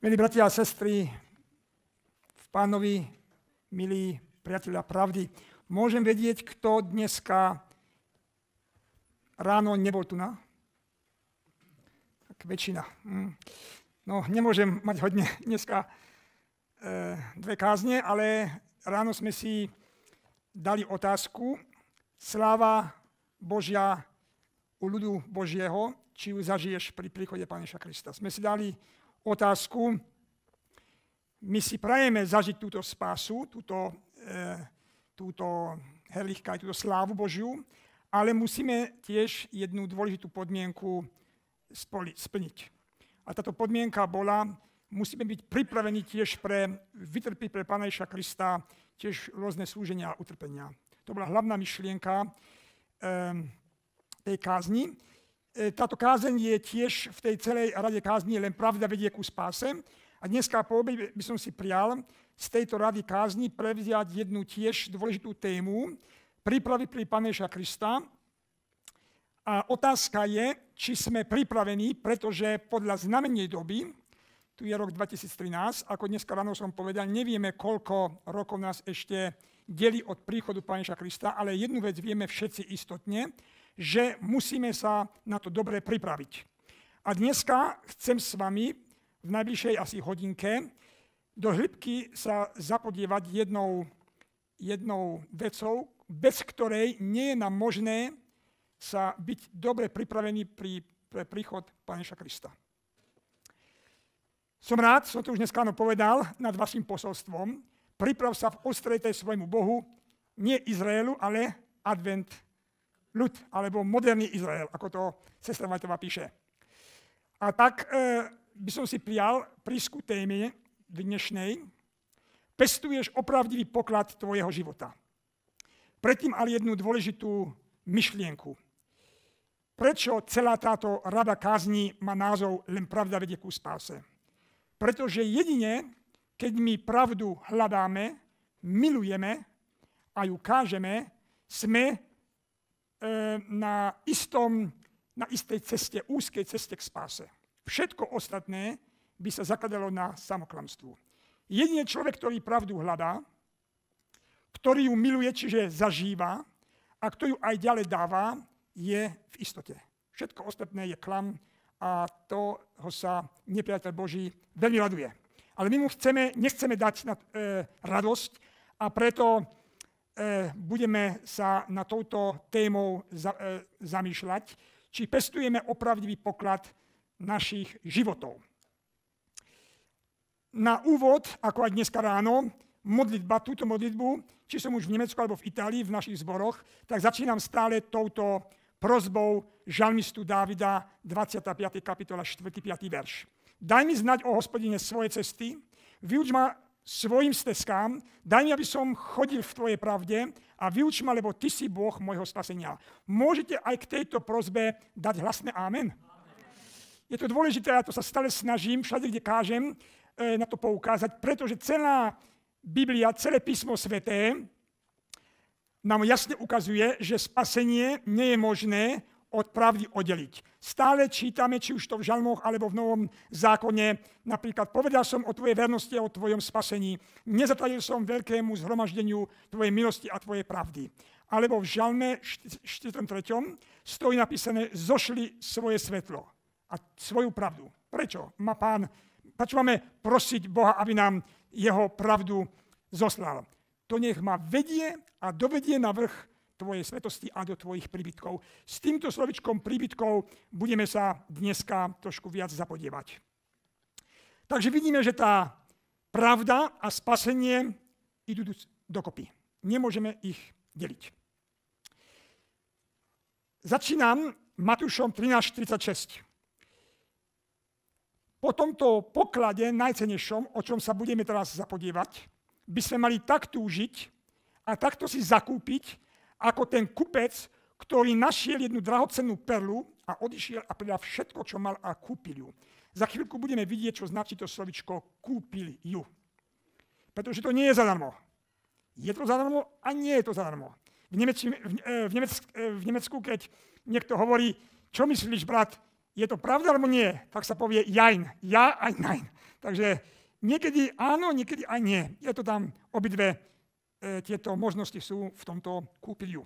Milí bratia a sestry, v pánovi, milí priatelia pravdy, môžem vedieť, kto dneska ráno nebol tu na? Tak väčšina. Hm. No, nemôžem mať hodne dneska e, dve kázne, ale ráno sme si dali otázku. Sláva Božia u ľudu Božieho, či ju zažiješ pri príchode Páneša Krista. Sme si dali otázku. My si prajeme zažiť túto spásu, túto, e, túto herlichka, túto slávu Božiu, ale musíme tiež jednu dôležitú podmienku splniť. A táto podmienka bola, musíme byť pripravení tiež pre vytrpiť pre Pána Ježa Krista tiež rôzne slúženia a utrpenia. To bola hlavná myšlienka e, tej kázni. E, táto kázeň je tiež v tej celej rade kázni len pravda vedie ku spáse. A dneska po obede by som si prial z tejto rady kázni prevziať jednu tiež dôležitú tému, prípravy pri Paneša Krista. A otázka je, či sme pripravení, pretože podľa znamení doby, tu je rok 2013, ako dneska ráno som povedal, nevieme, koľko rokov nás ešte delí od príchodu Paneša Krista, ale jednu vec vieme všetci istotne, že musíme sa na to dobre pripraviť. A dneska chcem s vami v najbližšej asi hodinke do hĺbky sa zapodievať jednou, jednou vecou, bez ktorej nie je nám možné sa byť dobre pripravený pri, pre príchod Páneša Krista. Som rád, som to už dneska povedal, nad vašim posolstvom. Priprav sa v ostrete svojmu Bohu, nie Izraelu, ale advent ľud, alebo moderný Izrael, ako to sestra Vajtová píše. A tak e, by som si prijal prísku téme dnešnej. Pestuješ opravdivý poklad tvojho života. Predtým ale jednu dôležitú myšlienku. Prečo celá táto rada kázni má názov Len pravda vedie ku spáse? Pretože jedine, keď my pravdu hľadáme, milujeme a ju kážeme, sme na, istom, na istej ceste, úzkej ceste k spáse. Všetko ostatné by sa zakladalo na samoklamstvu. Jedine človek, ktorý pravdu hľadá, ktorý ju miluje, čiže zažíva a kto ju aj ďalej dáva, je v istote. Všetko ostatné je klam a toho sa nepriateľ Boží veľmi raduje. Ale my mu chceme, nechceme dať na, e, radosť a preto E, budeme sa na touto témou za, e, zamýšľať, či pestujeme opravdivý poklad našich životov. Na úvod, ako aj dneska ráno, modlitba, túto modlitbu, či som už v Nemecku alebo v Itálii, v našich zboroch, tak začínam stále touto prozbou žalmistu Dávida, 25. kapitola, 4. 5. verš. Daj mi znať o hospodine svoje cesty, vyuč ma svojim stezkám, daj aby som chodil v Tvojej pravde a vyuč ma, lebo Ty si Boh môjho spasenia. Môžete aj k tejto prozbe dať hlasné amen? Je to dôležité, ja to sa stále snažím, všade, kde kážem, e, na to poukázať, pretože celá Biblia, celé písmo sveté nám jasne ukazuje, že spasenie nie je možné od pravdy oddeliť. Stále čítame, či už to v žalmoch alebo v Novom zákone, napríklad povedal som o tvojej vernosti a o tvojom spasení, nezatladil som veľkému zhromaždeniu tvojej milosti a tvojej pravdy. Alebo v žalme 4.3. stojí napísané, zošli svoje svetlo a svoju pravdu. Prečo? Má pán, prečo máme prosiť Boha, aby nám jeho pravdu zoslal? To nech ma vedie a dovedie na vrch tvojej svetosti a do tvojich príbytkov. S týmto slovičkom príbytkov budeme sa dneska trošku viac zapodievať. Takže vidíme, že tá pravda a spasenie idú dokopy. Nemôžeme ich deliť. Začínam Matúšom 13.46. Po tomto poklade najcenejšom, o čom sa budeme teraz zapodievať, by sme mali tak túžiť a takto si zakúpiť ako ten kupec, ktorý našiel jednu drahocennú perlu a odišiel a predal všetko, čo mal a kúpil ju. Za chvíľku budeme vidieť, čo značí to slovičko kúpil ju. Pretože to nie je zadarmo. Je to zadarmo a nie je to zadarmo. V, Nemecku, v, e, v, Nemecku, e, v Nemecku, keď niekto hovorí, čo myslíš, brat, je to pravda alebo nie, tak sa povie jajn, ja aj nein. Takže niekedy áno, niekedy aj nie. Je to tam obidve tieto možnosti sú v tomto kúpiliu.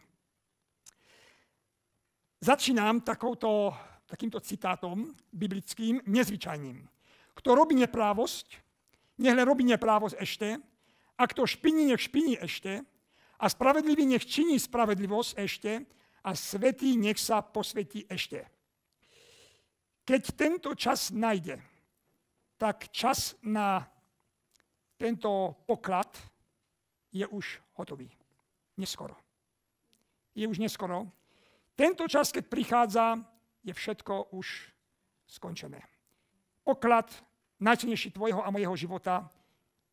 Začínam takouto, takýmto citátom biblickým, nezvyčajným. Kto robí neprávosť, nech len robí neprávosť ešte, a kto špiní, nech špiní ešte, a spravedlivý nech činí spravedlivosť ešte, a svetý nech sa posvetí ešte. Keď tento čas nájde, tak čas na tento poklad je už hotový. Neskoro. Je už neskoro. Tento čas, keď prichádza, je všetko už skončené. Poklad najcenejší tvojho a mojho života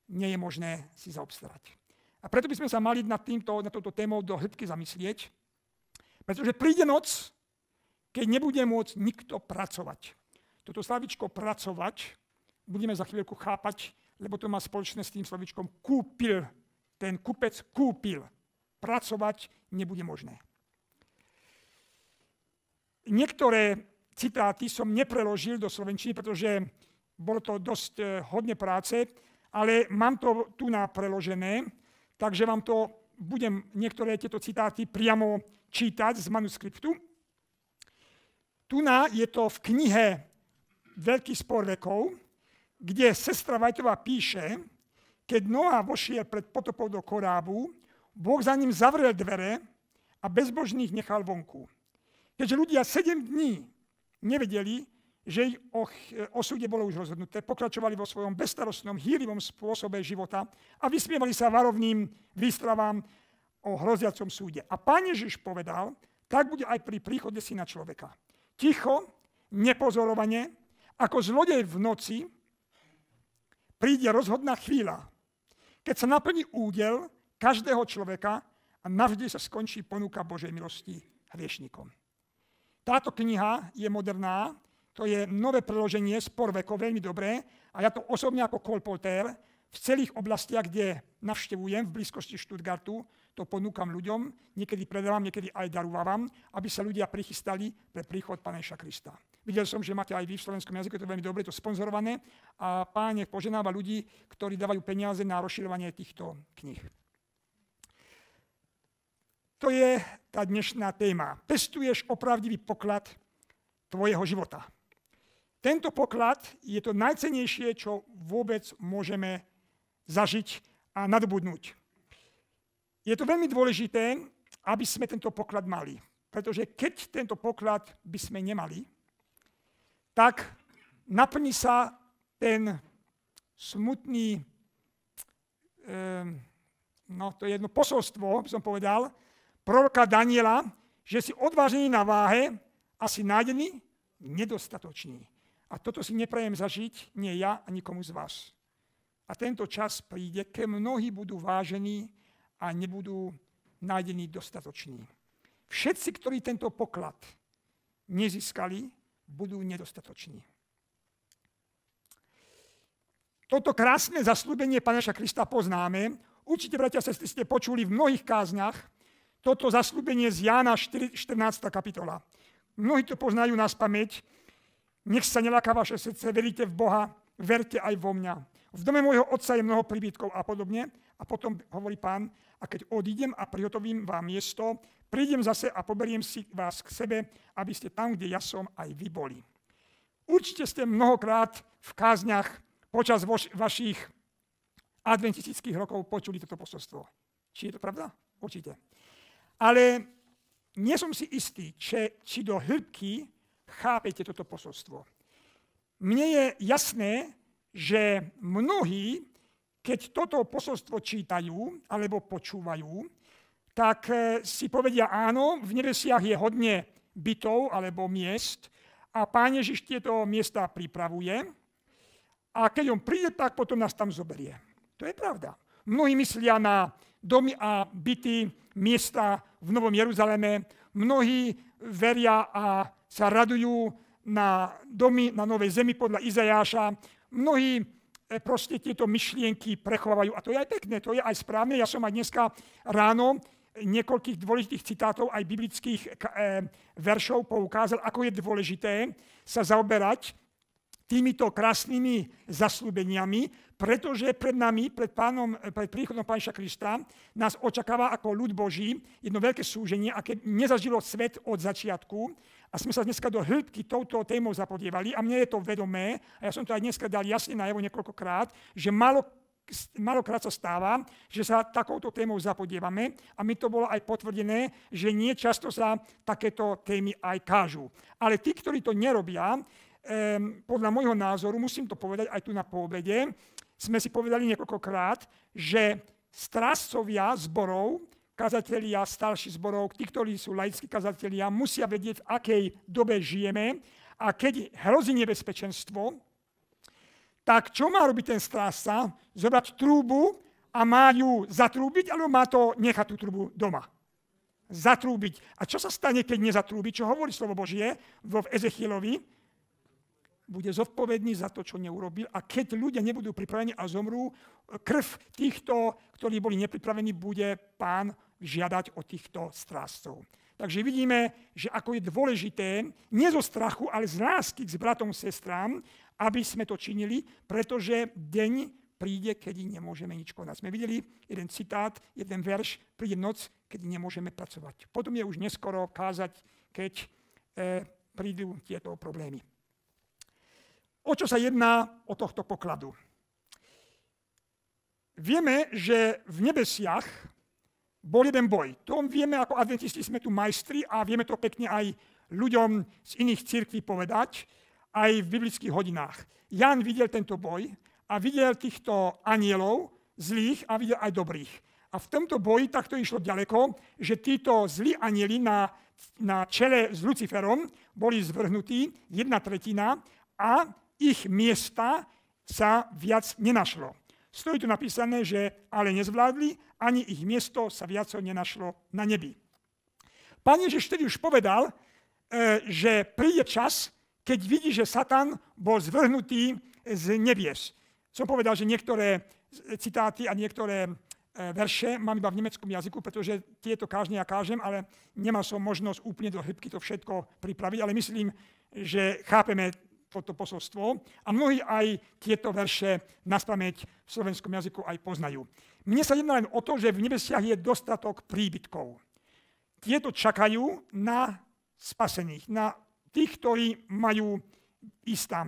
nie je možné si zaobstarať. A preto by sme sa mali nad týmto, na touto témou do hĺbky zamyslieť, pretože príde noc, keď nebude môcť nikto pracovať. Toto slavičko pracovať budeme za chvíľku chápať, lebo to má spoločné s tým slovičkom kúpil. Ten kupec kúpil. Pracovať nebude možné. Niektoré citáty som nepreložil do slovenčiny, pretože bolo to dosť eh, hodne práce, ale mám to tu na preložené, takže vám to budem niektoré tieto citáty priamo čítať z manuskriptu. Tu je to v knihe Veľký spor vekov, kde sestra Vajtová píše, keď Noá vošiel pred potopou do korábu, Boh za ním zavrel dvere a bezbožných nechal vonku. Keďže ľudia 7 dní nevedeli, že ich o osude bolo už rozhodnuté, pokračovali vo svojom bestarostnom, hýrivom spôsobe života a vysmievali sa varovným výstravám o hroziacom súde. A pán Ježiš povedal, tak bude aj pri príchode syna človeka. Ticho, nepozorovane, ako zlodej v noci, príde rozhodná chvíľa, keď sa naplní údel každého človeka a navždy sa skončí ponuka Božej milosti hriešnikom. Táto kniha je moderná, to je nové preloženie, spor vekov, veľmi dobré, a ja to osobne ako kolpoltér v celých oblastiach, kde navštevujem v blízkosti Stuttgartu, to ponúkam ľuďom, niekedy predávam, niekedy aj darúvam, aby sa ľudia prichystali pre príchod Pána Krista. Videl som, že máte aj vy v slovenskom jazyku, to je veľmi dobre, to sponzorované a Pán nech poženáva ľudí, ktorí dávajú peniaze na rozširovanie týchto kníh. To je tá dnešná téma. Pestuješ opravdivý poklad tvojho života. Tento poklad je to najcenejšie, čo vôbec môžeme zažiť a nadobudnúť. Je to veľmi dôležité, aby sme tento poklad mali. Pretože keď tento poklad by sme nemali, tak naplní sa ten smutný, eh, no to je jedno posolstvo, som povedal, proroka Daniela, že si odvážený na váhe a si nájdený nedostatočný. A toto si neprajem zažiť, nie ja a nikomu z vás. A tento čas príde, keď mnohí budú vážení a nebudú nájdení dostatoční. Všetci, ktorí tento poklad nezískali, budú nedostatoční. Toto krásne zaslúbenie Paneša Krista poznáme. Určite, bratia a sestry, ste počuli v mnohých kázniach toto zaslúbenie z Jána 14. kapitola. Mnohí to poznajú nás pamäť. Nech sa neláka vaše srdce, veríte v Boha, verte aj vo mňa. V dome môjho otca je mnoho príbytkov a podobne. A potom hovorí pán, a keď odídem a prihotovím vám miesto, prídem zase a poberiem si vás k sebe, aby ste tam, kde ja som, aj vy boli. Určite ste mnohokrát v kázniach počas voš- vašich adventistických rokov počuli toto posolstvo. Či je to pravda? Určite. Ale nie som si istý, či, či do hĺbky chápete toto posolstvo. Mne je jasné, že mnohí, keď toto posolstvo čítajú alebo počúvajú, tak e, si povedia áno, v nebesiach je hodne bytov alebo miest a Pán Ježiš tieto miesta pripravuje a keď on príde, tak potom nás tam zoberie. To je pravda. Mnohí myslia na domy a byty, miesta v Novom Jeruzaleme. Mnohí veria a sa radujú na domy na Novej zemi podľa Izajáša mnohí e, proste tieto myšlienky prechovávajú. A to je aj pekné, to je aj správne. Ja som aj dneska ráno niekoľkých dôležitých citátov, aj biblických e, veršov poukázal, ako je dôležité sa zaoberať týmito krásnymi zaslúbeniami, pretože pred nami, pred, pánom, pred príchodom Pána Krista, nás očakáva ako ľud Boží jedno veľké súženie, aké nezažilo svet od začiatku. A sme sa dneska do hĺbky touto témou zapodievali a mne je to vedomé, a ja som to aj dneska dal jasne najavo niekoľkokrát, že malo malokrát sa stáva, že sa takouto témou zapodievame a mi to bolo aj potvrdené, že nie často sa takéto témy aj kážu. Ale tí, ktorí to nerobia, podľa môjho názoru, musím to povedať aj tu na poobede, sme si povedali niekoľkokrát, že strascovia zborov, kazatelia starší zborov, tí, ktorí sú laickí kazatelia, musia vedieť, v akej dobe žijeme a keď hrozí nebezpečenstvo, tak čo má robiť ten strážca? Zobrať trúbu a má ju zatrúbiť, alebo má to nechať tú trúbu doma? Zatrúbiť. A čo sa stane, keď nezatrúbi? Čo hovorí slovo Božie vo Ezechielovi? bude zodpovedný za to, čo neurobil. A keď ľudia nebudú pripravení a zomrú, krv týchto, ktorí boli nepripravení, bude pán žiadať od týchto strážcov. Takže vidíme, že ako je dôležité, nie zo strachu, ale z lásky k bratom, sestrám, aby sme to činili, pretože deň príde, kedy nemôžeme nič konať. Sme videli jeden citát, jeden verš, príde noc, kedy nemôžeme pracovať. Potom je už neskoro kázať, keď e, prídu tieto problémy. O čo sa jedná o tohto pokladu? Vieme, že v nebesiach bol jeden boj. To vieme, ako adventisti sme tu majstri a vieme to pekne aj ľuďom z iných cirkví povedať, aj v biblických hodinách. Jan videl tento boj a videl týchto anielov, zlých a videl aj dobrých. A v tomto boji takto išlo ďaleko, že títo zlí anieli na, na čele s Luciferom boli zvrhnutí, jedna tretina, a ich miesta sa viac nenašlo. Stojí tu napísané, že ale nezvládli, ani ich miesto sa viac nenašlo na nebi. Pán Ježiš vtedy už povedal, e, že príde čas, keď vidí, že Satan bol zvrhnutý z nebies. Som povedal, že niektoré citáty a niektoré e, verše mám iba v nemeckom jazyku, pretože tieto kážne ja kážem, ale nemal som možnosť úplne do hĺbky to všetko pripraviť, ale myslím, že chápeme toto posolstvo a mnohí aj tieto verše na spameť v slovenskom jazyku aj poznajú. Mne sa jedná len o to, že v nebesiach je dostatok príbytkov. Tieto čakajú na spasených, na tých, ktorí majú ísť tam.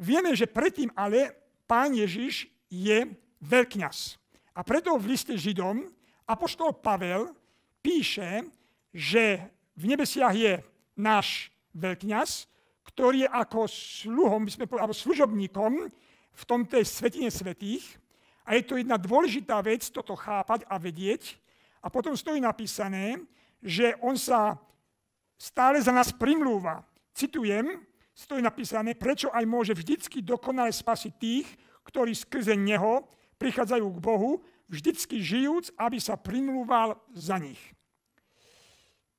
Vieme, že predtým ale pán Ježiš je veľkňaz. A preto v liste Židom apoštol Pavel píše, že v nebesiach je náš veľkňaz, ktorý ako sluhom, by sme povedali, alebo služobníkom v tomto svetine svetých. A je to jedna dôležitá vec toto chápať a vedieť. A potom stojí napísané, že on sa stále za nás primlúva. Citujem, stojí napísané, prečo aj môže vždycky dokonale spasiť tých, ktorí skrze Neho prichádzajú k Bohu, vždycky žijúc, aby sa primlúval za nich.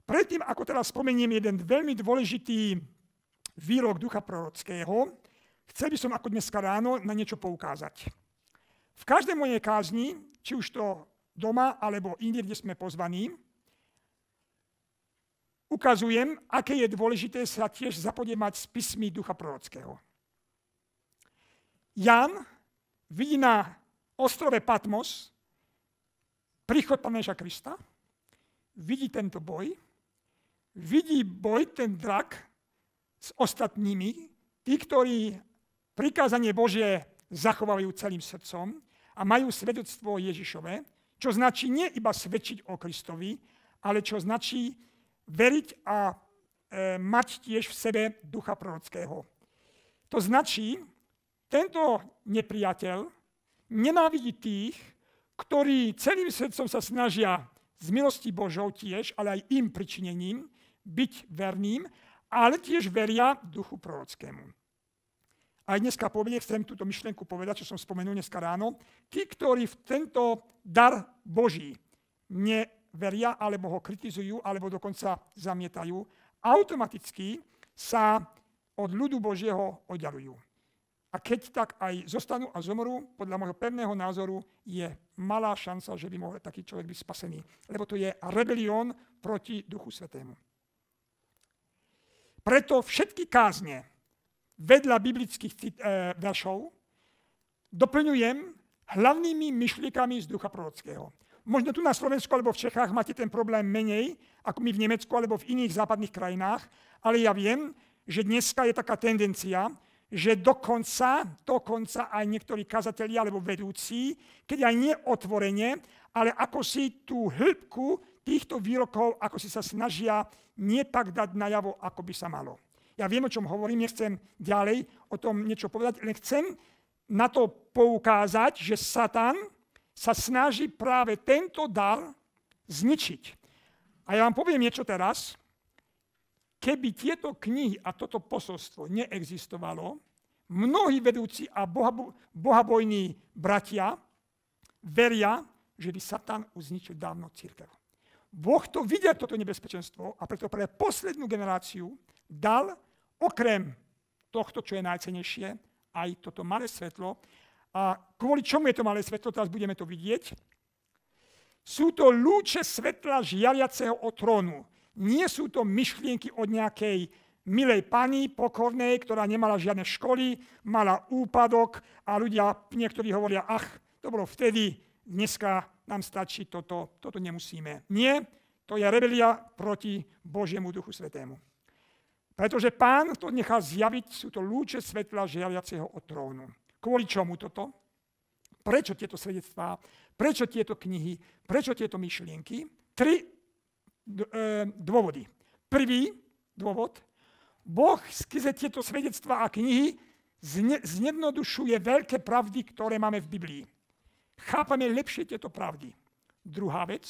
Predtým, ako teraz spomeniem jeden veľmi dôležitý výrok ducha prorockého, chcel by som ako dneska ráno na niečo poukázať. V každej mojej kázni, či už to doma, alebo inde, kde sme pozvaní, ukazujem, aké je dôležité sa tiež zapodiemať s písmy ducha prorockého. Jan vidí na ostrove Patmos príchod Paneža Krista, vidí tento boj, vidí boj, ten drak, s ostatnými, tí, ktorí prikázanie Božie zachovajú celým srdcom a majú svedectvo Ježišové, čo značí nie iba svedčiť o Kristovi, ale čo značí veriť a e, mať tiež v sebe ducha prorockého. To značí, tento nepriateľ nenávidí tých, ktorí celým srdcom sa snažia z milosti Božou tiež, ale aj im pričinením byť verným ale tiež veria duchu prorockému. Aj dneska po chcem túto myšlienku povedať, čo som spomenul dneska ráno. Tí, ktorí v tento dar Boží neveria, alebo ho kritizujú, alebo dokonca zamietajú, automaticky sa od ľudu Božieho oddalujú. A keď tak aj zostanú a zomrú, podľa môjho pevného názoru je malá šanca, že by mohol taký človek byť spasený. Lebo to je rebelión proti Duchu Svetému. Preto všetky kázne vedľa biblických cit- e, veršov doplňujem hlavnými myšlíkami z ducha prorockého. Možno tu na Slovensku alebo v Čechách máte ten problém menej, ako my v Nemecku alebo v iných západných krajinách, ale ja viem, že dneska je taká tendencia, že dokonca, dokonca aj niektorí kazatelia alebo vedúci, keď aj neotvorene, ale ako si tú hĺbku týchto výrokov, ako si sa snažia nie tak dať najavo, ako by sa malo. Ja viem, o čom hovorím, nechcem ďalej o tom niečo povedať, len chcem na to poukázať, že Satan sa snaží práve tento dar zničiť. A ja vám poviem niečo teraz. Keby tieto knihy a toto posolstvo neexistovalo, mnohí vedúci a bohabojní bratia veria, že by Satan uzničil dávno církev. Boh to videl, toto nebezpečenstvo, a preto pre poslednú generáciu dal okrem tohto, čo je najcenejšie, aj toto malé svetlo, a kvôli čomu je to malé svetlo, teraz budeme to vidieť. Sú to lúče svetla žiariaceho od trónu. Nie sú to myšlienky od nejakej milej pani pokornej, ktorá nemala žiadne školy, mala úpadok a ľudia, niektorí hovoria, ach, to bolo vtedy, dneska nám stačí toto, toto nemusíme. Nie, to je rebelia proti Božiemu Duchu Svetému. Pretože pán to nechal zjaviť, sú to lúče svetla žiariaceho od trónu. Kvôli čomu toto? Prečo tieto svedectvá? Prečo tieto knihy? Prečo tieto myšlienky? Tri e, dôvody. Prvý dôvod. Boh skrze tieto svedectvá a knihy zjednodušuje veľké pravdy, ktoré máme v Biblii. Chápame lepšie tieto pravdy. Druhá vec.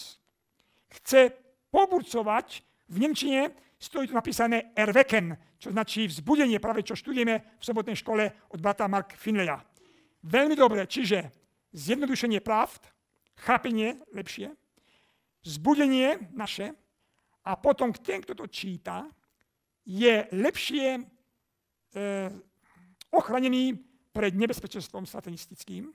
Chce poburcovať, v Nemčine stojí tu napísané erwecken, čo značí vzbudenie, práve čo študujeme v sobotnej škole od brata Mark Finleya. Veľmi dobre, čiže zjednodušenie pravd, chápenie lepšie, vzbudenie naše a potom ten, kto to číta, je lepšie e, ochranený pred nebezpečenstvom satanistickým.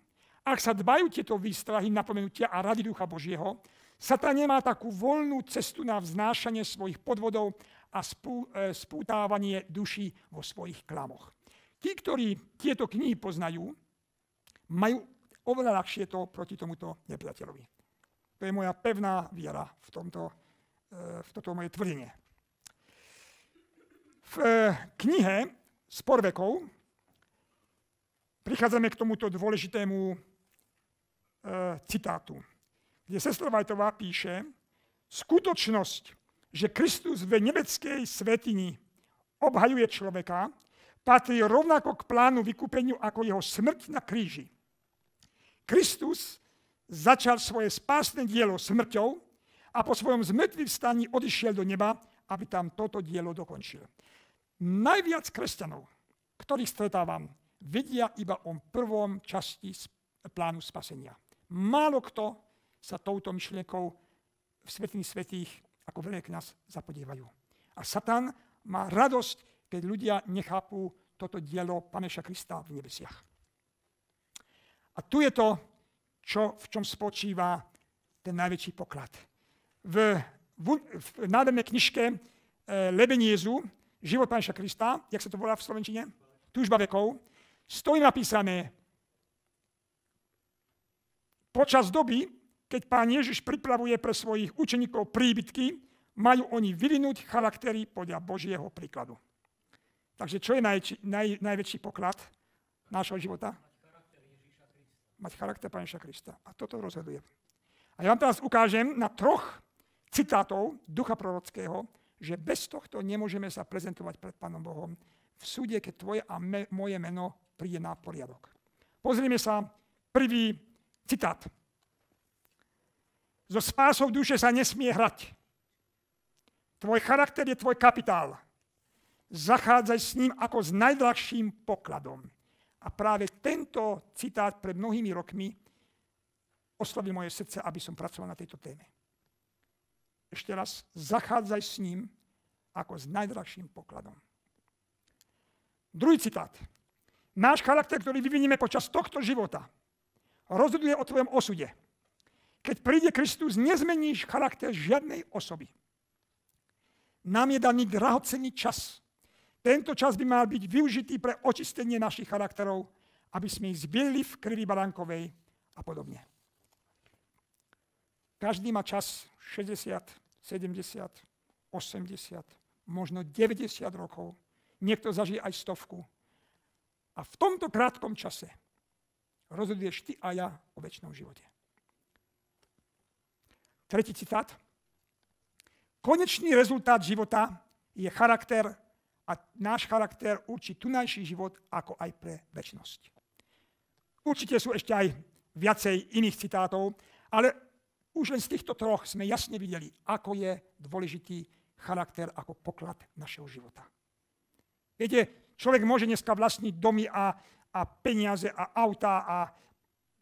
Ak sa dbajú tieto výstrahy, napomenutia a rady Ducha Božieho, Satan nemá takú voľnú cestu na vznášanie svojich podvodov a spú, e, spútávanie duší vo svojich klamoch. Tí, ktorí tieto knihy poznajú, majú oveľa ľahšie to proti tomuto nepriateľovi. To je moja pevná viera v, tomto, e, v toto moje tvrdenie. V e, knihe Spor vekov prichádzame k tomuto dôležitému citátu, kde sestra Vajtová píše, skutočnosť, že Kristus v nebeckej svetini obhajuje človeka, patrí rovnako k plánu vykúpeniu ako jeho smrť na kríži. Kristus začal svoje spásne dielo smrťou a po svojom zmrtvých vstaní odišiel do neba, aby tam toto dielo dokončil. Najviac kresťanov, ktorých stretávam, vidia iba o prvom časti plánu spasenia. Málo kto sa touto myšlienkou v svetných svetých ako nás zapodievajú. A Satan má radosť, keď ľudia nechápu toto dielo Paneša Krista v nebesiach. A tu je to, čo, v čom spočíva ten najväčší poklad. V, v, v nádhernej knižke e, Lebeniezu, Život Paneša Krista, jak sa to volá v Slovenčine? Túžba vekov, stojí napísané počas doby, keď pán Ježiš pripravuje pre svojich učeníkov príbytky, majú oni vyvinúť charaktery podľa Božieho príkladu. Takže čo je naj, naj, najväčší poklad nášho života? Mať charakter Pána Krista. A toto rozhoduje. A ja vám teraz ukážem na troch citátov ducha prorockého, že bez tohto nemôžeme sa prezentovať pred Pánom Bohom v súde, keď tvoje a me, moje meno príde na poriadok. Pozrieme sa prvý citát. So spásou duše sa nesmie hrať. Tvoj charakter je tvoj kapitál. Zachádzaj s ním ako s najdrahším pokladom. A práve tento citát pred mnohými rokmi oslovil moje srdce, aby som pracoval na tejto téme. Ešte raz, zachádzaj s ním ako s najdrahším pokladom. Druhý citát. Náš charakter, ktorý vyvinieme počas tohto života, rozhoduje o tvojom osude. Keď príde Kristus, nezmeníš charakter žiadnej osoby. Nám je daný drahocenný čas, Tento čas by mal byť využitý pre očistenie našich charakterov, aby sme ich zbili v krvi barankovej a podobne. Každý má čas 60, 70, 80, možno 90 rokov. Niekto zažije aj stovku. A v tomto krátkom čase rozhoduješ ty a ja o väčšnom živote. Tretí citát. Konečný rezultát života je charakter a náš charakter určí tunajší život ako aj pre väčšnosť. Určite sú ešte aj viacej iných citátov, ale už len z týchto troch sme jasne videli, ako je dôležitý charakter ako poklad našeho života. Viete, človek môže dneska vlastniť domy a, a peniaze a auta a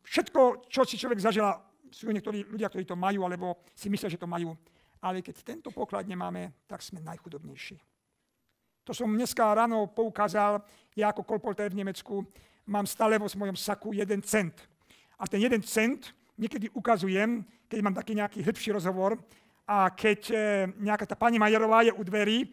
všetko, čo si človek zažila, sú niektorí ľudia, ktorí to majú, alebo si myslia, že to majú. Ale keď tento poklad nemáme, tak sme najchudobnejší. To som dneska ráno poukázal, ja ako kolporter v Nemecku mám stále vo svojom saku jeden cent. A ten jeden cent niekedy ukazujem, keď mám taký nejaký hĺbší rozhovor a keď e, nejaká tá pani Majerová je u dverí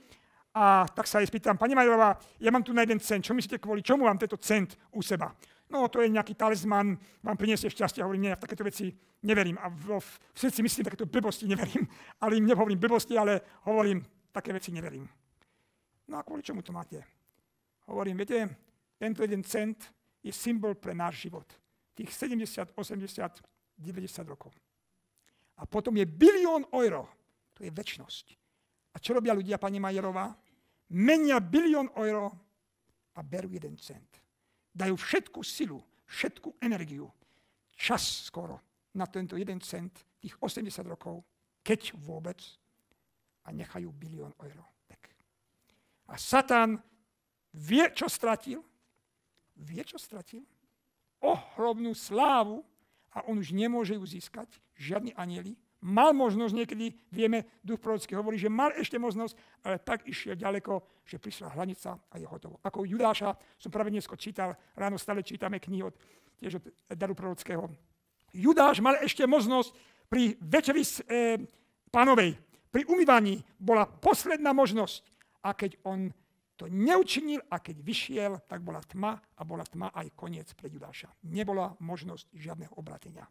a tak sa jej spýtam, pani Majerová, ja mám tu na jeden cent, čo myslíte, kvôli čomu mám tento cent u seba? No, to je nejaký talizman, vám priniesie šťastie. Hovorím, nie, ja v takéto veci neverím. A v, v srdci myslím, takéto blbosti neverím. Ale im nehovorím blbosti, ale hovorím, také veci neverím. No a kvôli čomu to máte? Hovorím, viete, tento jeden cent je symbol pre náš život. Tých 70, 80, 90 rokov. A potom je bilión euro. To je väčnosť. A čo robia ľudia, pani Majerová? Menia bilión euro a berú jeden cent. Dajú všetku silu, všetku energiu, čas skoro na tento jeden cent, tých 80 rokov, keď vôbec, a nechajú bilión euro. A Satan vie, čo stratil? Vie, čo stratil? Ohromnú slávu a on už nemôže ju získať, žiadny anieli. Mal možnosť, niekedy vieme, duch prorocký hovorí, že mal ešte možnosť, ale tak išiel ďaleko, že prišla hranica a je hotovo. Ako Judáša som práve dnes čítal, ráno stále čítame knihy od, tiež od daru prorockého. Judáš mal ešte možnosť pri večeri e, pánovej, pri umývaní bola posledná možnosť a keď on to neučinil a keď vyšiel, tak bola tma a bola tma aj koniec pre Judáša. Nebola možnosť žiadneho obratenia.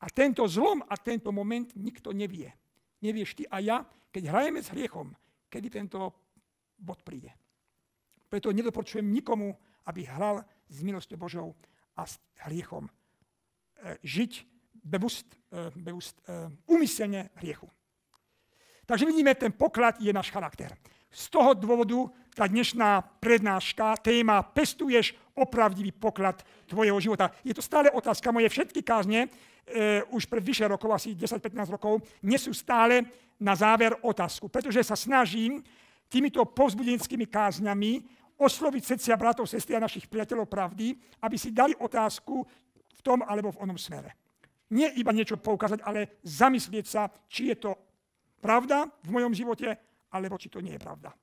A tento zlom a tento moment nikto nevie. Nevieš ty a ja, keď hrajeme s hriechom, kedy tento bod príde. Preto nedoporučujem nikomu, aby hral s milosťou Božou a s hriechom. E, žiť beust, e, beust, e, umyselne hriechu. Takže vidíme, ten poklad je náš charakter. Z toho dôvodu tá dnešná prednáška, téma Pestuješ opravdivý poklad tvojho života. Je to stále otázka. Moje všetky kázne, e, už pred vyše rokov, asi 10-15 rokov, nesú stále na záver otázku. Pretože sa snažím týmito povzbudeneckými kázňami osloviť srdcia bratov, sestry a našich priateľov pravdy, aby si dali otázku v tom alebo v onom smere. Nie iba niečo poukázať, ale zamyslieť sa, či je to pravda v mojom živote, alebo či to nie je pravda.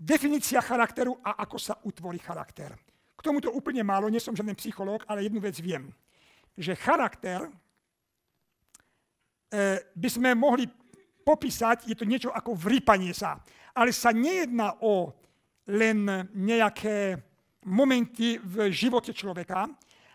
Definícia charakteru a ako sa utvorí charakter. K tomuto úplne málo, nie som žiadny psychológ, ale jednu vec viem. Že charakter e, by sme mohli popísať, je to niečo ako vrypanie sa. Ale sa nejedná o len nejaké momenty v živote človeka,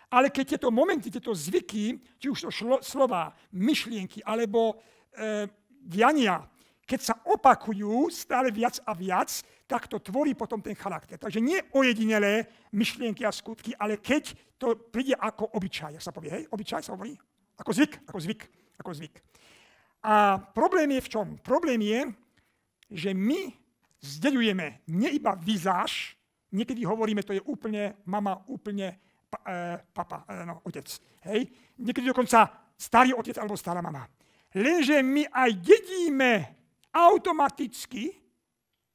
ale keď tieto momenty, tieto zvyky, či už to šlo, slova, myšlienky alebo e, diania, keď sa opakujú stále viac a viac, tak to tvorí potom ten charakter. Takže nie ojedinelé myšlienky a skutky, ale keď to príde ako obyčaj, sa povie, hej, obyčaj sa hovorí, ako zvyk, ako zvyk, ako zvyk. A problém je v čom? Problém je, že my zdeľujeme nie iba vizáž, niekedy hovoríme, to je úplne mama, úplne pa, e, papa, e, no, otec. Hej? Niekedy dokonca starý otec alebo stará mama. Lenže my aj dedíme automaticky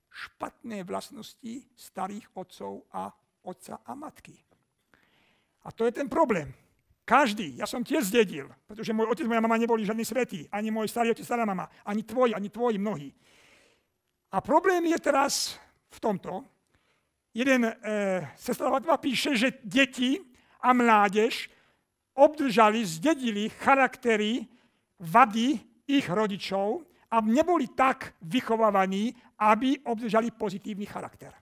špatné vlastnosti starých otcov a otca a matky. A to je ten problém. Každý, ja som tiež zdedil, pretože môj otec, moja mama neboli žiadni svetí, ani môj starý otec, stará mama, ani tvoj, ani tvoji mnohí. A problém je teraz v tomto. Jeden e, sestra Vatva píše, že deti a mládež obdržali, zdedili charaktery vady ich rodičov a neboli tak vychovávaní, aby obdržali pozitívny charakter.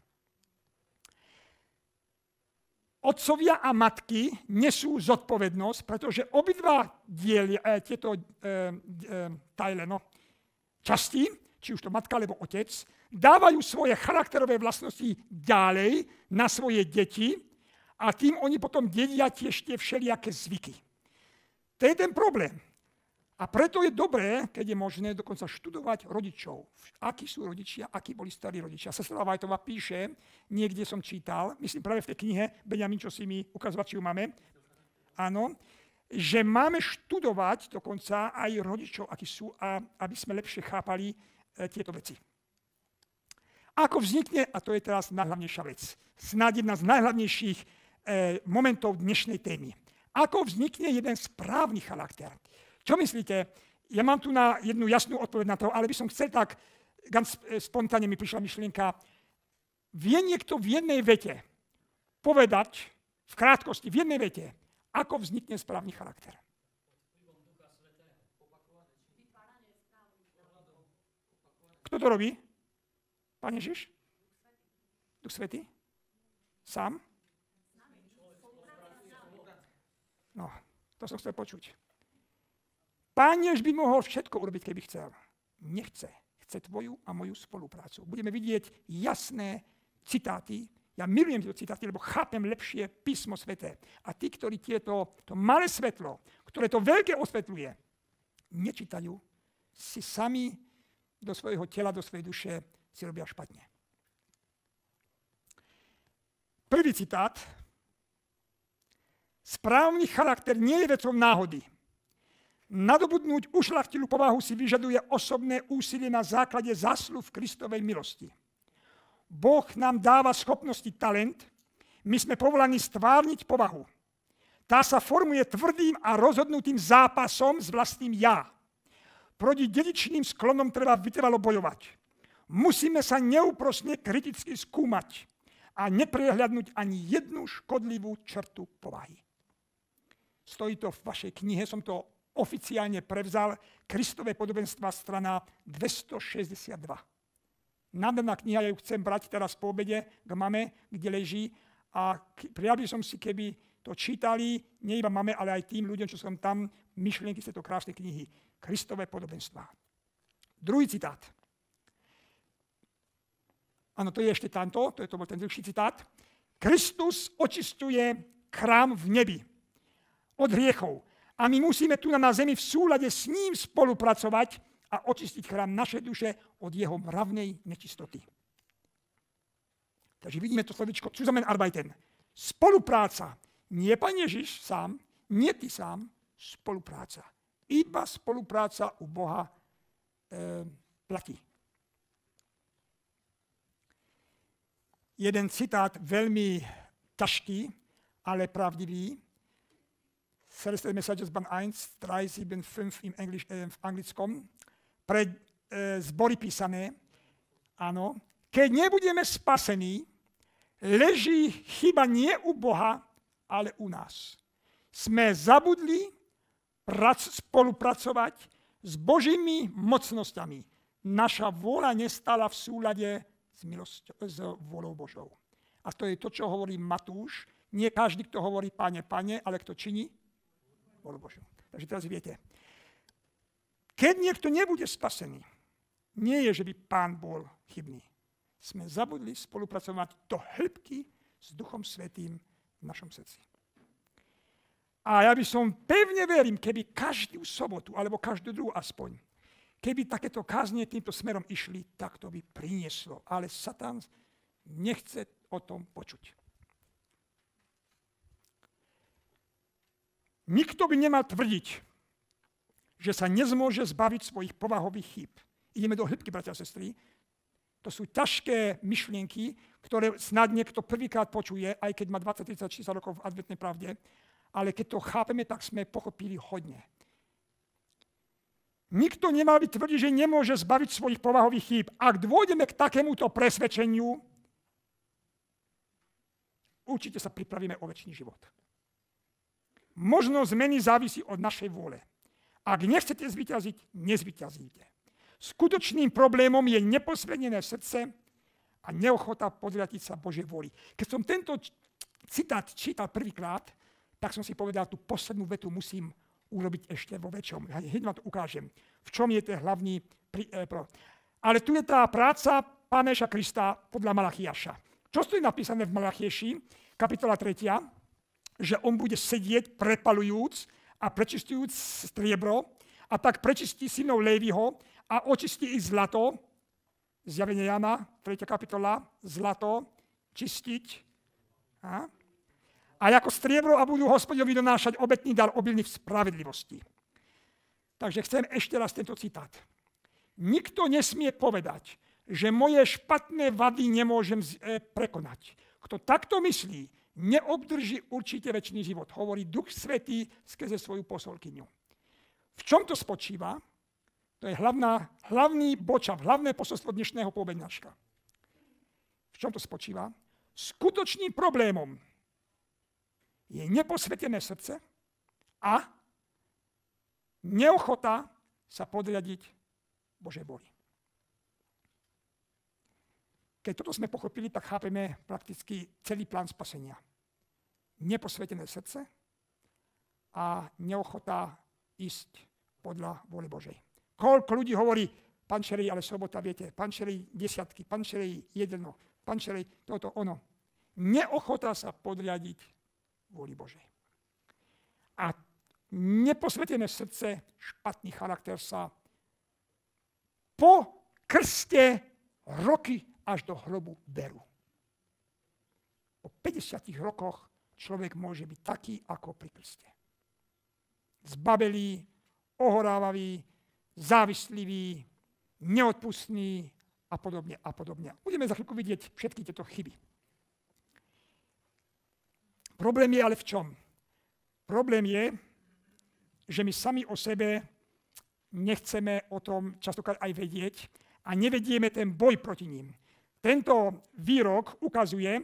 Otcovia a matky nesú zodpovednosť, pretože obidva dieli, e, tieto e, e, tajle, no, časti, či už to matka alebo otec, dávajú svoje charakterové vlastnosti ďalej na svoje deti a tým oni potom dedia tiež tie všelijaké zvyky. To je ten problém. A preto je dobré, keď je možné, dokonca študovať rodičov. Akí sú rodičia, akí boli starí rodičia. Sestra Vajtová píše, niekde som čítal, myslím práve v tej knihe, Benjamin, čo si mi ju máme, áno, že máme študovať dokonca aj rodičov, akí sú, a aby sme lepšie chápali e, tieto veci. Ako vznikne, a to je teraz najhlavnejšia vec, snáď jedna z najhlavnejších e, momentov dnešnej témy. Ako vznikne jeden správny charakter. Čo myslíte? Ja mám tu na jednu jasnú odpoveď na to, ale by som chcel tak, ganz e, spontánne mi prišla myšlienka, vie niekto v jednej vete povedať, v krátkosti, v jednej vete, ako vznikne správny charakter? Kto to robí? Pán Ježiš? Duch Svety? Sám? No, to som chcel počuť. Pán Jež by mohol všetko urobiť, keby chcel. Nechce. Chce tvoju a moju spoluprácu. Budeme vidieť jasné citáty. Ja milujem tieto citáty, lebo chápem lepšie písmo sveté. A tí, ktorí tieto, to malé svetlo, ktoré to veľké osvetľuje, nečítajú, si sami do svojho tela, do svojej duše si robia špatne. Prvý citát. Správny charakter nie je vecou náhody. Nadobudnúť ušlachtilú povahu si vyžaduje osobné úsilie na základe zásluh v Kristovej milosti. Boh nám dáva schopnosti talent, my sme povolaní stvárniť povahu. Tá sa formuje tvrdým a rozhodnutým zápasom s vlastným ja. Proti dedičným sklonom treba vytrvalo bojovať. Musíme sa neúprosne kriticky skúmať a neprehľadnúť ani jednu škodlivú črtu povahy. Stojí to v vašej knihe, som to oficiálne prevzal Kristové podobenstva strana 262. Nádherná kniha, ja ju chcem brať teraz po obede k mame, kde leží a prijal by som si, keby to čítali, nie iba mame, ale aj tým ľuďom, čo som tam, myšlienky z tejto krásnej knihy. Kristové podobenstva. Druhý citát. Áno, to je ešte tamto, to, je, to bol ten dlhší citát. Kristus očistuje krám v nebi od hriechov a my musíme tu na zemi v súlade s ním spolupracovať a očistiť chrám našej duše od jeho mravnej nečistoty. Takže vidíme to slovičko zusammenarbeiten. Spolupráca. Nie Pán Ježiš sám, nie ty sám, spolupráca. Iba spolupráca u Boha e, platí. Jeden citát veľmi ťažký, ale pravdivý, Celeste Messages Band 1, 375 im Englisch, äh, v anglickom, pre e, zbory písané, áno, keď nebudeme spasení, leží chyba nie u Boha, ale u nás. Sme zabudli prac, spolupracovať s Božími mocnosťami. Naša vôľa nestala v súlade s, milosťou, s vôľou Božou. A to je to, čo hovorí Matúš. Nie každý, kto hovorí pane, pane, ale kto činí vôľu Božiu. Takže teraz viete. Keď niekto nebude spasený, nie je, že by pán bol chybný. Sme zabudli spolupracovať do hĺbky s Duchom Svetým v našom srdci. A ja by som pevne verím, keby každú sobotu, alebo každú druhú aspoň, keby takéto káznie týmto smerom išli, tak to by prinieslo. Ale Satan nechce o tom počuť. Nikto by nemal tvrdiť, že sa nezmôže zbaviť svojich povahových chýb. Ideme do hĺbky, bratia a sestry. To sú ťažké myšlienky, ktoré snad niekto prvýkrát počuje, aj keď má 20, 30, 60 rokov v adventnej pravde, ale keď to chápeme, tak sme pochopili hodne. Nikto nemal by tvrdiť, že nemôže zbaviť svojich povahových chýb. Ak dôjdeme k takémuto presvedčeniu, určite sa pripravíme o väčší život možnosť zmeny závisí od našej vôle. Ak nechcete zvyťaziť, nezvyťazíte. Skutočným problémom je neposvedené srdce a neochota podriatiť sa Božej vôli. Keď som tento citát čítal prvýkrát, tak som si povedal, tú poslednú vetu musím urobiť ešte vo väčšom. Hneď vám to ukážem. V čom je ten hlavný... Pri, e, pro. Ale tu je tá práca Páneša Krista podľa Malachiaša. Čo stojí napísané v Malachieši, kapitola 3, že on bude sedieť prepalujúc a prečistujúc striebro a tak prečistí synov Lévyho a očistí ich zlato, zjavenie Jana, 3. kapitola, zlato, čistiť. A? a ako striebro a budú hospodovi donášať obetný dar obilných spravedlivosti. Takže chcem ešte raz tento citát. Nikto nesmie povedať, že moje špatné vady nemôžem e, prekonať. Kto takto myslí, neobdrží určite väčší život, hovorí Duch Svetý skrze svoju posolkyňu. V čom to spočíva? To je hlavná, hlavný boča, hlavné posolstvo dnešného povednačka. V čom to spočíva? Skutočným problémom je neposvetené srdce a neochota sa podriadiť Božej boli. Keď toto sme pochopili, tak chápeme prakticky celý plán spasenia. Neposvetené srdce a neochota ísť podľa vôle Božej. Koľko ľudí hovorí, pán Šerej, ale sobota, viete, pán Šerej desiatky, pán Šerej jedno, pán Šerej toto, ono. Neochota sa podriadiť vôli Božej. A neposvetené srdce, špatný charakter sa po krste roky až do hrobu berú. Po 50 rokoch človek môže byť taký ako pri krste. Zbabelý, ohorávavý, závislivý, neodpustný a podobne a podobne. Budeme za chvíľku vidieť všetky tieto chyby. Problém je ale v čom? Problém je, že my sami o sebe nechceme o tom častokrát aj vedieť a nevedieme ten boj proti ním. Tento výrok ukazuje,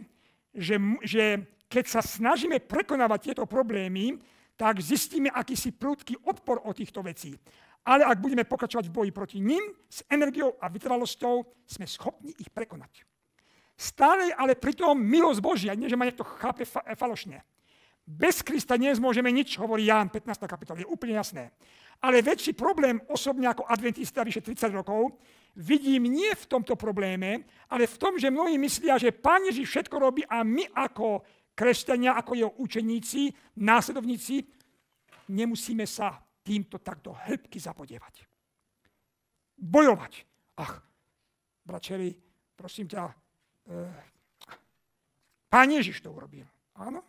že, že keď sa snažíme prekonávať tieto problémy, tak zistíme akýsi prúdky odpor od týchto vecí. Ale ak budeme pokračovať v boji proti ním s energiou a vytrvalosťou, sme schopní ich prekonať. Stále ale pritom milosť Božia, nie že ma niekto chápe fa- falošne. Bez Krista nezmôžeme nič, hovorí Ján 15. kapitola, je úplne jasné. Ale väčší problém osobne ako adventista vyše 30 rokov vidím nie v tomto probléme, ale v tom, že mnohí myslia, že Pán Ježiš všetko robí a my ako kresťania, ako jeho učeníci, následovníci, nemusíme sa týmto takto hĺbky zapodievať. Bojovať. Ach, bračeri, prosím ťa, Eh, Pán Ježiš to urobil. Áno?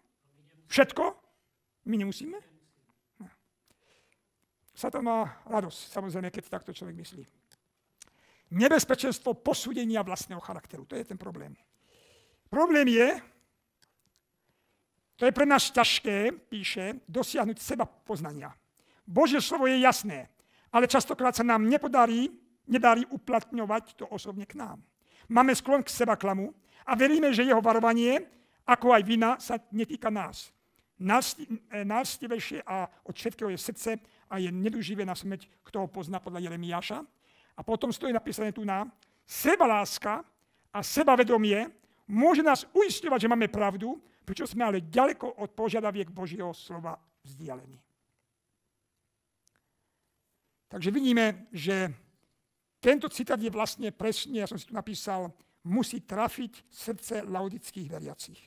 Všetko? My nemusíme? No. Satan má radosť, samozrejme, keď takto človek myslí. Nebezpečenstvo posúdenia vlastného charakteru. To je ten problém. Problém je, to je pre nás ťažké, píše, dosiahnuť seba poznania. Božie slovo je jasné, ale častokrát sa nám nepodarí, nedarí uplatňovať to osobne k nám. Máme sklon k seba klamu a veríme, že jeho varovanie, ako aj vina, sa netýka nás. Nástivejšie a od všetkého je srdce a je neduživé na smrť, kto ho pozná podľa Jeremiáša. A potom stojí napísané tu na sebaláska a sebavedomie môže nás uisťovať, že máme pravdu, pričom sme ale ďaleko od požiadaviek Božieho slova vzdialení. Takže vidíme, že tento citát je vlastne presne, ja som si tu napísal, musí trafiť srdce laudických veriacich.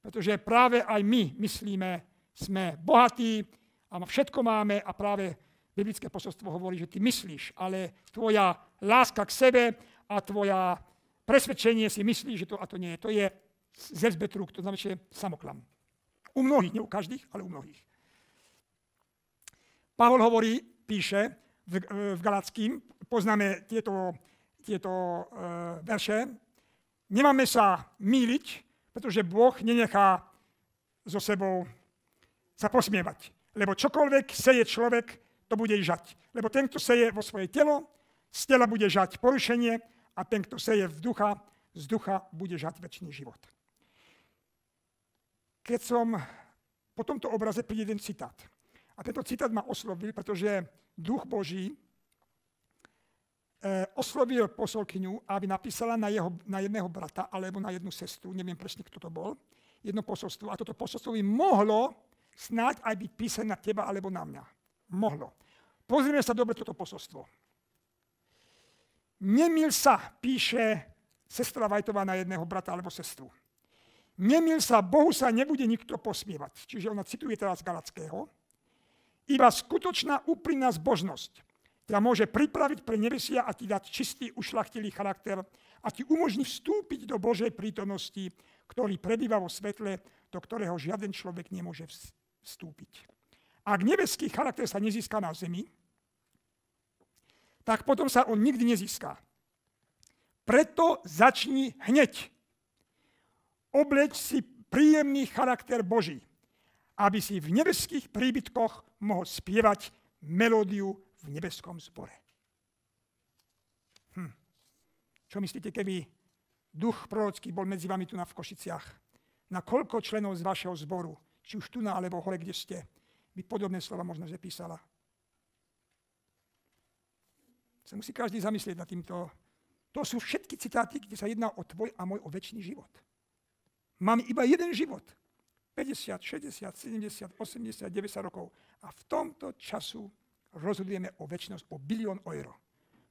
Pretože práve aj my myslíme, sme bohatí a všetko máme a práve biblické posolstvo hovorí, že ty myslíš, ale tvoja láska k sebe a tvoja presvedčenie si myslí, že to a to nie je. To je zezbetruk, to znamená, že samoklam. U mnohých, nie u každých, ale u mnohých. Pavol hovorí, píše v, v Galackým, poznáme tieto, tieto uh, verše. Nemáme sa míliť, pretože Boh nenechá so sebou sa posmievať. Lebo čokoľvek seje človek, to bude i žať. Lebo ten, kto seje vo svoje telo, z tela bude žať porušenie a ten, kto seje v ducha, z ducha bude žať väčší život. Keď som po tomto obraze príde jeden citát. A tento citát ma oslovil, pretože duch Boží oslovil posolkyňu, aby napísala na, jeho, na jedného brata alebo na jednu sestru, neviem presne, kto to bol, jedno posolstvo. A toto posolstvo by mohlo snáď aj byť písané na teba alebo na mňa. Mohlo. Pozrieme sa dobre toto posolstvo. Nemil sa, píše sestra Vajtová na jedného brata alebo sestru. Nemil sa, Bohu sa nebude nikto posmievať. Čiže ona cituje teraz Galackého. Iba skutočná úprimná zbožnosť ťa môže pripraviť pre nebesia a ti dať čistý, ušlachtilý charakter a ti umožní vstúpiť do Božej prítomnosti, ktorý prebýva vo svetle, do ktorého žiaden človek nemôže vstúpiť. Ak nebeský charakter sa nezíska na zemi, tak potom sa on nikdy nezíska. Preto začni hneď. Obleč si príjemný charakter Boží, aby si v nebeských príbytkoch mohol spievať melódiu v nebeskom zbore. Hm. Čo myslíte, keby duch prorocký bol medzi vami tu na v Košiciach? Na koľko členov z vašeho zboru, či už tu na alebo hore, kde ste, by podobné slova možno že písala? Sa musí každý zamyslieť nad týmto. To sú všetky citáty, kde sa jedná o tvoj a môj o väčší život. Mám iba jeden život. 50, 60, 70, 80, 90 rokov. A v tomto času rozhodujeme o väčšnosť, o bilión euro.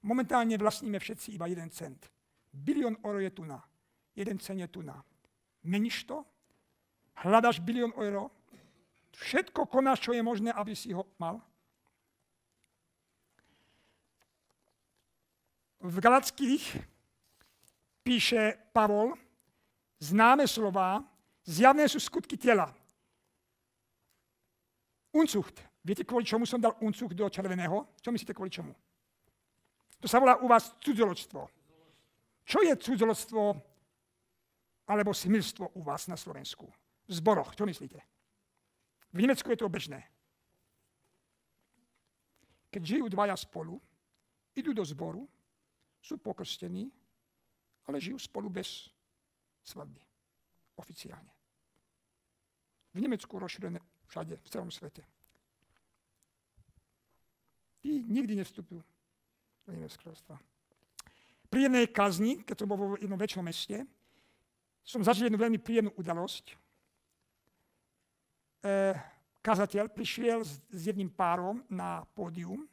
Momentálne vlastníme všetci iba jeden cent. Bilión euro je tu na. Jeden cent je tu na. Meníš to? Hľadaš bilión euro? Všetko konáš, čo je možné, aby si ho mal? V Galackých píše Pavol známe slova, zjavné sú skutky tela. Uncucht. Viete, kvôli čomu som dal uncuch do červeného? Čo myslíte, kvôli čomu? To sa volá u vás cudzoložstvo. Čo je cudzoložstvo alebo smilstvo u vás na Slovensku? V zboroch, čo myslíte? V Nemecku je to bežné. Keď žijú dvaja spolu, idú do zboru, sú pokrstení, ale žijú spolu bez svadby. Oficiálne. V Nemecku rozšírené všade, v celom svete. Tí nikdy nevstupujú do Nemeckého Pri jednej kazni, keď som bol vo jednom väčšom meste, som zažil jednu veľmi príjemnú udalosť. E, kazateľ prišiel s, s jedným párom na pódium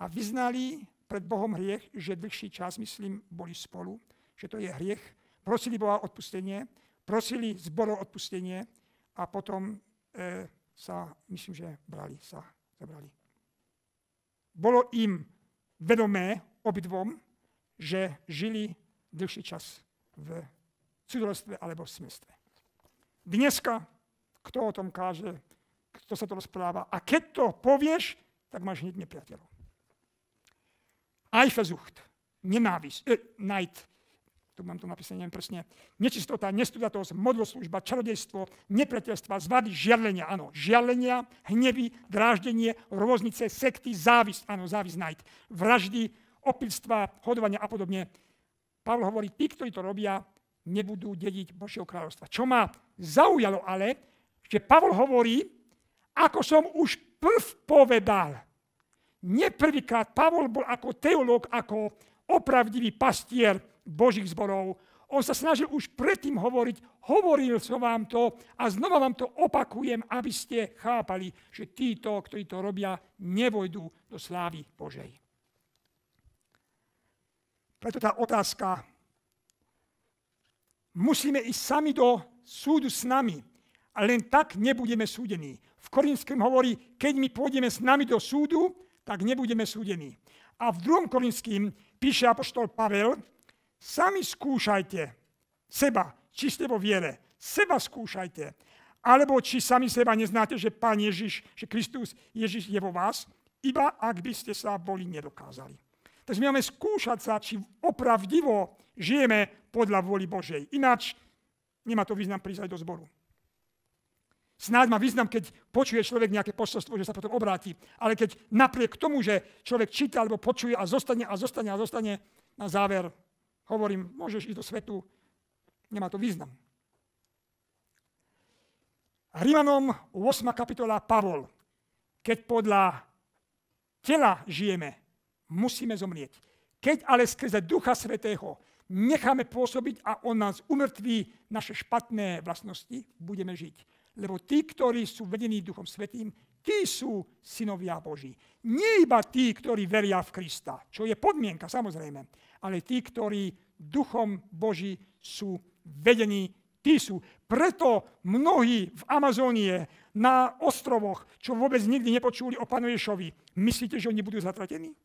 a vyznali pred Bohom hriech, že dlhší čas, myslím, boli spolu, že to je hriech. Prosili Boha odpustenie, prosili zboro odpustenie a potom e, sa, myslím, že brali, sa zabrali bolo im vedomé obidvom, že žili dlhší čas v cudolstve alebo v smilstve. Dneska, kto o tom káže, kto sa to rozpráva, a keď to povieš, tak máš hneď nepriateľov. Eifersucht, nenávisť, eh, night, tu mám to napísané, neviem presne, nečistota, nestudatosť, modloslužba, čarodejstvo, nepriateľstva, zvady, žiarlenia, áno, žiarlenia, hnevy, dráždenie, rôznice, sekty, závisť, áno, závisť najít, vraždy, opilstva, hodovania a podobne. Pavel hovorí, tí, ktorí to robia, nebudú dediť Božieho kráľovstva. Čo ma zaujalo ale, že Pavel hovorí, ako som už prv povedal. Neprvýkrát Pavol bol ako teológ, ako opravdivý pastier, Božích zborov. On sa snažil už predtým hovoriť, hovoril som vám to a znova vám to opakujem, aby ste chápali, že títo, ktorí to robia, nevojdu do slávy Božej. Preto tá otázka, musíme ísť sami do súdu s nami a len tak nebudeme súdení. V Korinském hovorí, keď my pôjdeme s nami do súdu, tak nebudeme súdení. A v 2. Korinským píše apoštol Pavel, Sami skúšajte seba, či ste vo viere. Seba skúšajte. Alebo či sami seba neznáte, že Pán Ježiš, že Kristus Ježiš je vo vás, iba ak by ste sa boli nedokázali. Takže my máme skúšať sa, či opravdivo žijeme podľa vôli Božej. Ináč nemá to význam prísť aj do zboru. Snáď má význam, keď počuje človek nejaké posolstvo, že sa potom obráti. Ale keď napriek tomu, že človek číta alebo počuje a zostane a zostane a zostane, na záver Hovorím, môžeš ísť do svetu, nemá to význam. Rímanom 8. kapitola Pavol, keď podľa tela žijeme, musíme zomrieť. Keď ale skrze Ducha Svetého necháme pôsobiť a on nás umrtví naše špatné vlastnosti, budeme žiť. Lebo tí, ktorí sú vedení Duchom Svetým, tí sú synovia Boží. Nie iba tí, ktorí veria v Krista, čo je podmienka samozrejme, ale tí, ktorí Duchom Boží sú vedení tí sú. Preto mnohí v Amazónie, na ostrovoch, čo vôbec nikdy nepočuli o Pánu Ješovi, myslíte, že oni budú zatratení?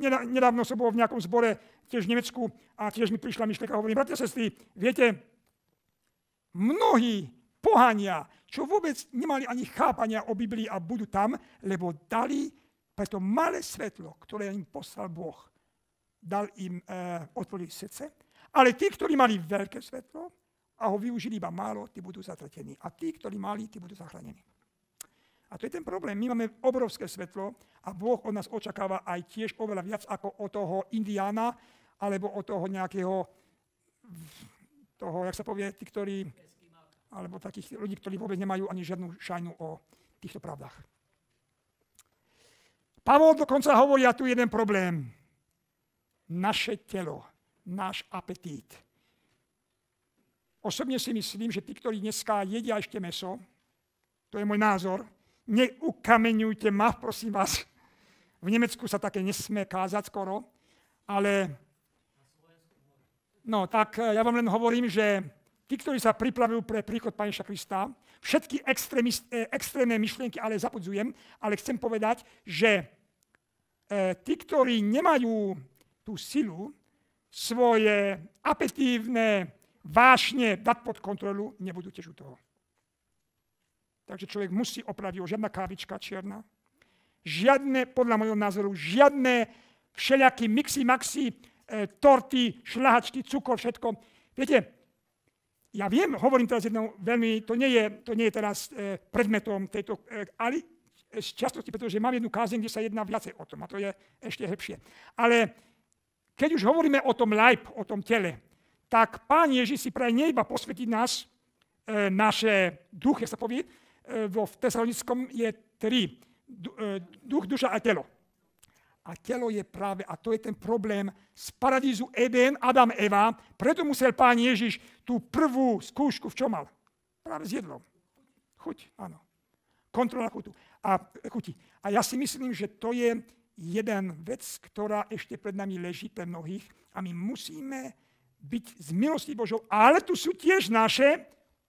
Nedávno som bol v nejakom zbore, tiež v Nemecku, a tiež mi prišla myšlenka, hovorím, bratia, sestry, viete, mnohí pohania, čo vôbec nemali ani chápania o Biblii a budú tam, lebo dali preto malé svetlo, ktoré im poslal Boh, dal im, e, otvoriť srdce ale tí, ktorí mali veľké svetlo a ho využili iba málo, tí budú zatratení. A tí, ktorí mali, tí budú zachránení. A to je ten problém. My máme obrovské svetlo a Boh od nás očakáva aj tiež oveľa viac ako od toho Indiána alebo od toho nejakého, toho, jak sa povie, tí, ktorí, alebo takých ľudí, ktorí vôbec nemajú ani žiadnu šajnu o týchto pravdách. Pavol dokonca hovorí, a tu jeden problém. Naše telo náš apetít. Osobne si myslím, že tí, ktorí dneska jedia ešte meso, to je môj názor, neukameňujte ma, prosím vás. V Nemecku sa také nesmie kázať skoro, ale no tak ja vám len hovorím, že tí, ktorí sa pripravujú pre príchod Páneša Krista, všetky e, extrémne myšlienky ale zapudzujem, ale chcem povedať, že e, tí, ktorí nemajú tú silu, svoje apetívne vášne dať pod kontrolu, nebudú tiež u toho. Takže človek musí opraviť žiadna kávička čierna, žiadne, podľa môjho názoru, žiadne všelijaký mixy, maxi, e, torty, šľahačky, cukor, všetko. Viete, ja viem, hovorím teraz jednou veľmi, to nie je, to nie je teraz e, predmetom tejto, e, ale z častosti, pretože mám jednu kázeň, kde sa jedná viacej o tom a to je ešte lepšie. Ale keď už hovoríme o tom leib, o tom tele, tak Pán Ježiš si praje nie posvetiť nás, naše duch, jak sa povie, vo Tesalonickom je tri. Duch, duša a telo. A telo je práve, a to je ten problém z paradízu Eden, Adam, Eva, preto musel Pán Ježiš tú prvú skúšku v čom mal? Práve s jedlom. Chuť, áno. Kontrola chutu. A, chuti. A ja si myslím, že to je jeden vec, ktorá ešte pred nami leží pre mnohých a my musíme byť z milosti Božou. Ale tu sú tiež naše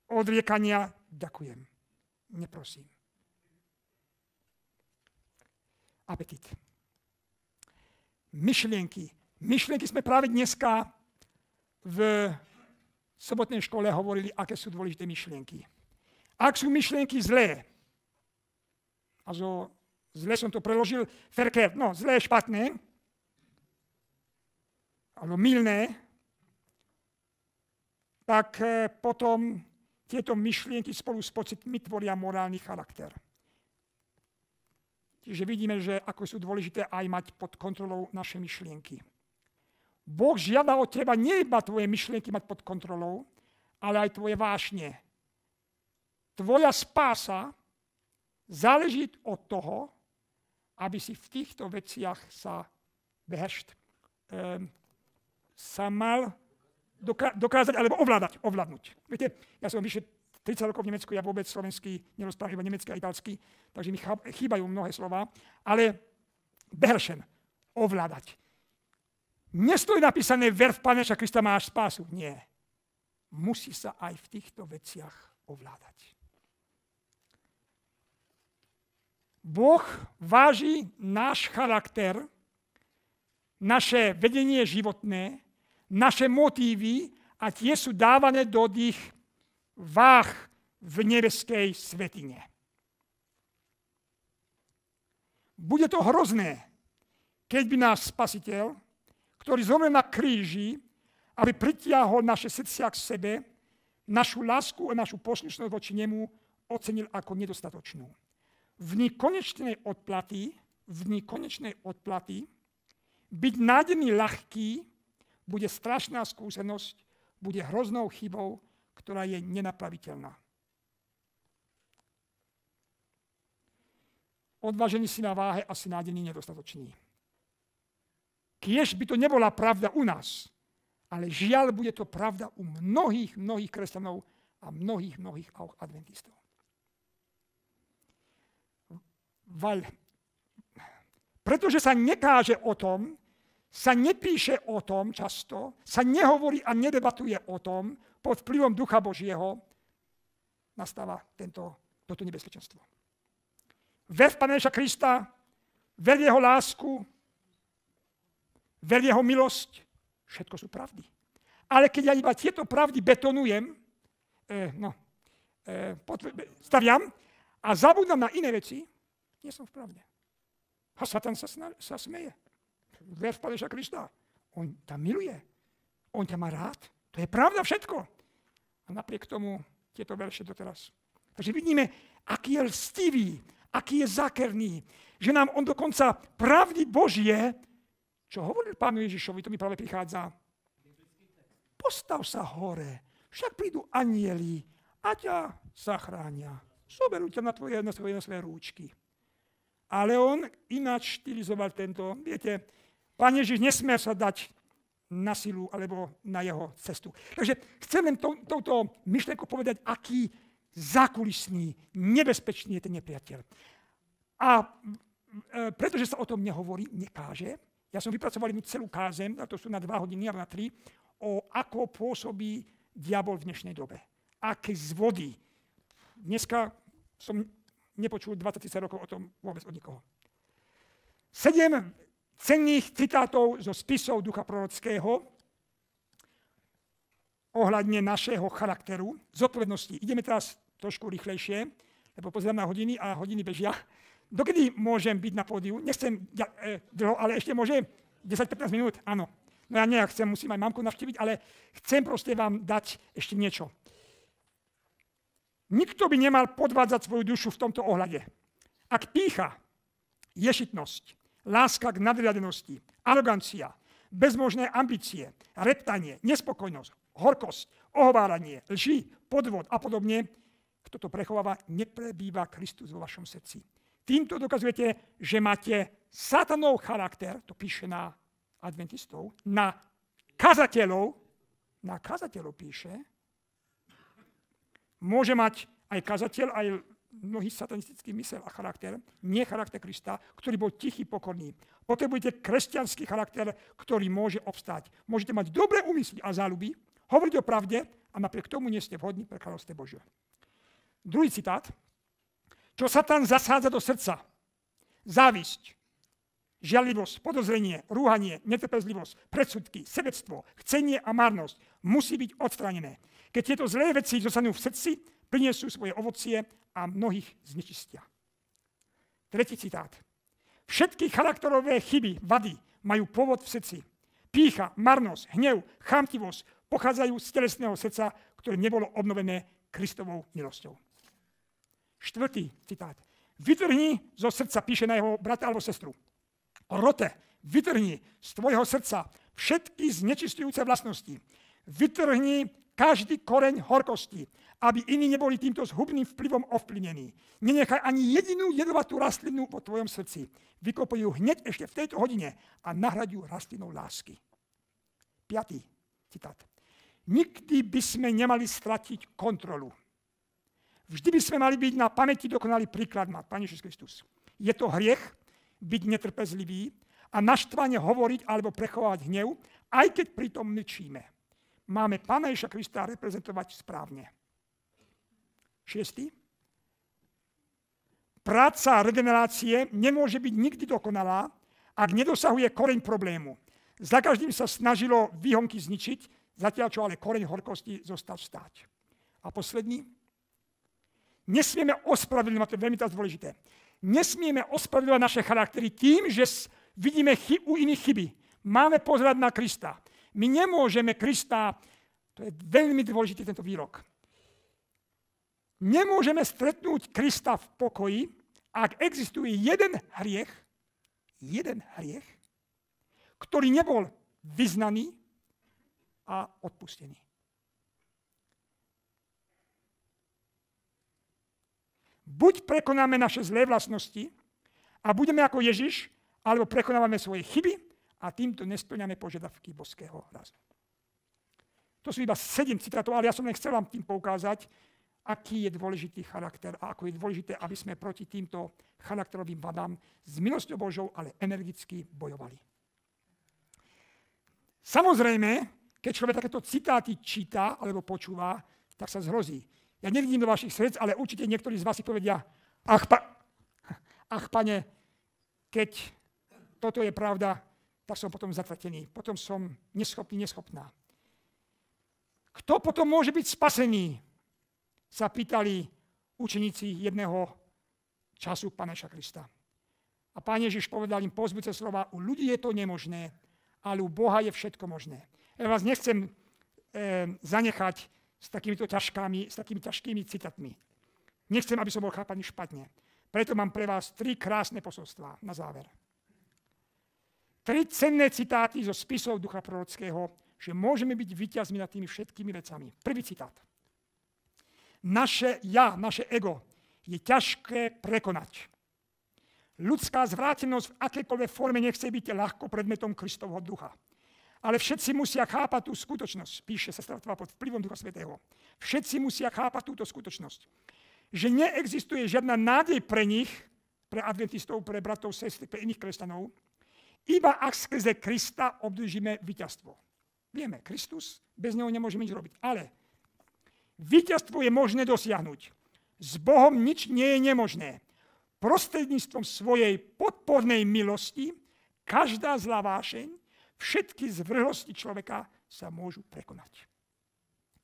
odriekania. Ďakujem. Neprosím. Apetit. Myšlienky. Myšlienky sme práve dneska v sobotnej škole hovorili, aké sú dôležité myšlienky. Ak sú myšlienky zlé, a zo zle som to preložil, ferker, no zlé, špatné, alebo milné, tak eh, potom tieto myšlienky spolu s pocitmi tvoria morálny charakter. Čiže vidíme, že ako sú dôležité aj mať pod kontrolou naše myšlienky. Boh žiada od teba nie iba tvoje myšlienky mať pod kontrolou, ale aj tvoje vášne. Tvoja spása záleží od toho, aby si v týchto veciach sa behešt, um, sa mal doká- dokázať alebo ovládať, ovládnuť. Viete, ja som vyše 30 rokov v Nemecku, ja vôbec slovenský nerozprávam iba nemecký a italský, takže mi chýbajú mnohé slova, ale beheršen, ovládať. Nestojí napísané, ver v Páneša Krista máš spásu. Nie. Musí sa aj v týchto veciach ovládať. Boh váži náš charakter, naše vedenie životné, naše motívy a tie sú dávané do tých váh v nebeskej svetine. Bude to hrozné, keď by náš spasiteľ, ktorý zomrel na kríži, aby pritiahol naše srdcia k sebe, našu lásku a našu poslušnosť voči nemu ocenil ako nedostatočnú v dni konečnej odplaty, v dni konečnej odplaty, byť nádený ľahký bude strašná skúsenosť, bude hroznou chybou, ktorá je nenapraviteľná. Odvážený si na váhe asi nádený nedostatočný. kiež by to nebola pravda u nás, ale žiaľ, bude to pravda u mnohých, mnohých kresťanov a mnohých, mnohých adventistov. Val, pretože sa nekáže o tom, sa nepíše o tom často, sa nehovorí a nedebatuje o tom, pod vplyvom Ducha Božieho nastáva tento, toto nebezpečenstvo. Ver v Pána Krista, ver jeho lásku, ver jeho milosť, všetko sú pravdy. Ale keď ja iba tieto pravdy betonujem, eh, no, eh, staviam a zabudám na iné veci, nie som v pravde. A Satan sa, sna- sa smeje. Ver v Pána Krista. On ťa miluje. On ťa má rád. To je pravda všetko. A napriek tomu tieto verše doteraz. Takže vidíme, aký je lstivý, aký je zakerný, že nám on dokonca pravdy Božie čo hovoril pánu Ježišovi, to mi práve prichádza. Postav sa hore, však prídu anieli a ťa zachránia. Zoberú ťa na tvoje, na svoje, na svoje rúčky. Ale on ináč štilizoval tento, viete, pán Ježiš nesmie sa dať na silu alebo na jeho cestu. Takže chcem len to, touto myšlenku povedať, aký zákulisný, nebezpečný je ten nepriateľ. A e, pretože sa o tom nehovorí, nekáže, ja som vypracoval jednu celú kázen, a to sú na dva hodiny a na tri, o ako pôsobí diabol v dnešnej dobe. Aké zvody. Dneska som nepočul 20 rokov o tom vôbec od nikoho. Sedem cenných citátov zo spisov ducha prorockého ohľadne našeho charakteru, zodpovednosti. Ideme teraz trošku rýchlejšie, lebo pozerám na hodiny a hodiny bežia. Dokedy môžem byť na pódiu? Nechcem ja, e, dlho, ale ešte môžem 10-15 minút? Áno. No ja nie, chcem, musím aj mamku navštíviť, ale chcem proste vám dať ešte niečo. Nikto by nemal podvádzať svoju dušu v tomto ohľade. Ak pícha, ješitnosť, láska k nadriadenosti, arogancia, bezmožné ambície, reptanie, nespokojnosť, horkosť, ohováranie, lži, podvod a podobne, kto to prechováva, neprebýva Kristus vo vašom srdci. Týmto dokazujete, že máte satanov charakter, to píše na adventistov, na kazateľov, na kazateľov píše, môže mať aj kazateľ, aj mnohý satanistický mysel a charakter, nie charakter Krista, ktorý bol tichý, pokorný. Potrebujete kresťanský charakter, ktorý môže obstáť. Môžete mať dobré úmysly a záľuby, hovoriť o pravde a napriek tomu nie ste vhodní pre kráľovstvo Božie. Druhý citát, čo sa tam zasádza do srdca? Závisť, žialivosť, podozrenie, rúhanie, netrpezlivosť, predsudky, sebectvo, chcenie a marnosť musí byť odstranené. Keď tieto zlé veci zostanú v srdci, priniesú svoje ovocie a mnohých znečistia. Tretí citát. Všetky charakterové chyby, vady majú pôvod v srdci. Pícha, marnosť, hnev, chamtivosť pochádzajú z telesného srdca, ktoré nebolo obnovené Kristovou milosťou. Štvrtý citát. Vytrhni zo srdca, píše na jeho brata alebo sestru. Rote, vytrhni z tvojho srdca všetky znečistujúce vlastnosti. Vytrhni každý koreň horkosti, aby iní neboli týmto zhubným vplyvom ovplyvnení. Nenechaj ani jedinú jedovatú rastlinu vo tvojom srdci. Vykopaj ju hneď ešte v tejto hodine a nahrad ju rastlinou lásky. Piatý citát. Nikdy by sme nemali stratiť kontrolu Vždy by sme mali byť na pamäti dokonalý príklad má Pán Ježiš Kristus. Je to hriech byť netrpezlivý a naštvane hovoriť alebo prechovať hnev, aj keď pritom mlčíme. Máme Pána Ježiša Krista reprezentovať správne. Šiestý. Práca regenerácie nemôže byť nikdy dokonalá, ak nedosahuje koreň problému. Za každým sa snažilo výhonky zničiť, zatiaľ čo ale koreň horkosti zostal stáť. A posledný. Nesmieme ospravedlňovať, to je veľmi dôležité. Nesmieme ospravedlňovať naše charaktery tým, že vidíme chy- u iných chyby. Máme pozerať na Krista. My nemôžeme Krista, to je veľmi dôležitý tento výrok, nemôžeme stretnúť Krista v pokoji, ak existuje jeden hriech, jeden hriech, ktorý nebol vyznaný a odpustený. Buď prekonáme naše zlé vlastnosti a budeme ako Ježiš, alebo prekonávame svoje chyby a týmto nesplňame požiadavky boského razu. To sú iba sedem citátov, ale ja som len chcel vám tým poukázať, aký je dôležitý charakter a ako je dôležité, aby sme proti týmto charakterovým vadám s milosťou Božou, ale energicky bojovali. Samozrejme, keď človek takéto citáty číta alebo počúva, tak sa zhrozí. Ja nevidím do vašich srdc, ale určite niektorí z vás si povedia, ach, pa, ach pane, keď toto je pravda, tak som potom zatratený. Potom som neschopný, neschopná. Kto potom môže byť spasený? Sa pýtali učeníci jedného času Paneša Krista. A Pán Ježiš povedal im pozbuce slova, u ľudí je to nemožné, ale u Boha je všetko možné. Ja vás nechcem e, zanechať s takýmito ťažkými, s takými ťažkými citatmi. Nechcem, aby som bol chápaný špatne. Preto mám pre vás tri krásne posolstvá na záver. Tri cenné citáty zo spisov ducha prorockého, že môžeme byť víťazmi nad tými všetkými vecami. Prvý citát. Naše ja, naše ego je ťažké prekonať. Ľudská zvrátenosť v akékoľvek forme nechce byť ľahko predmetom Kristovho ducha. Ale všetci musia chápať tú skutočnosť, píše sa Tvá pod vplyvom Ducha Svetého. Všetci musia chápať túto skutočnosť. Že neexistuje žiadna nádej pre nich, pre adventistov, pre bratov, sestry, pre iných kresťanov, iba ak skrze Krista obdržíme víťazstvo. Vieme, Kristus, bez neho nemôžeme nič robiť. Ale víťazstvo je možné dosiahnuť. S Bohom nič nie je nemožné. Prostredníctvom svojej podpornej milosti každá zlá vášeň, všetky zvrhlosti človeka sa môžu prekonať.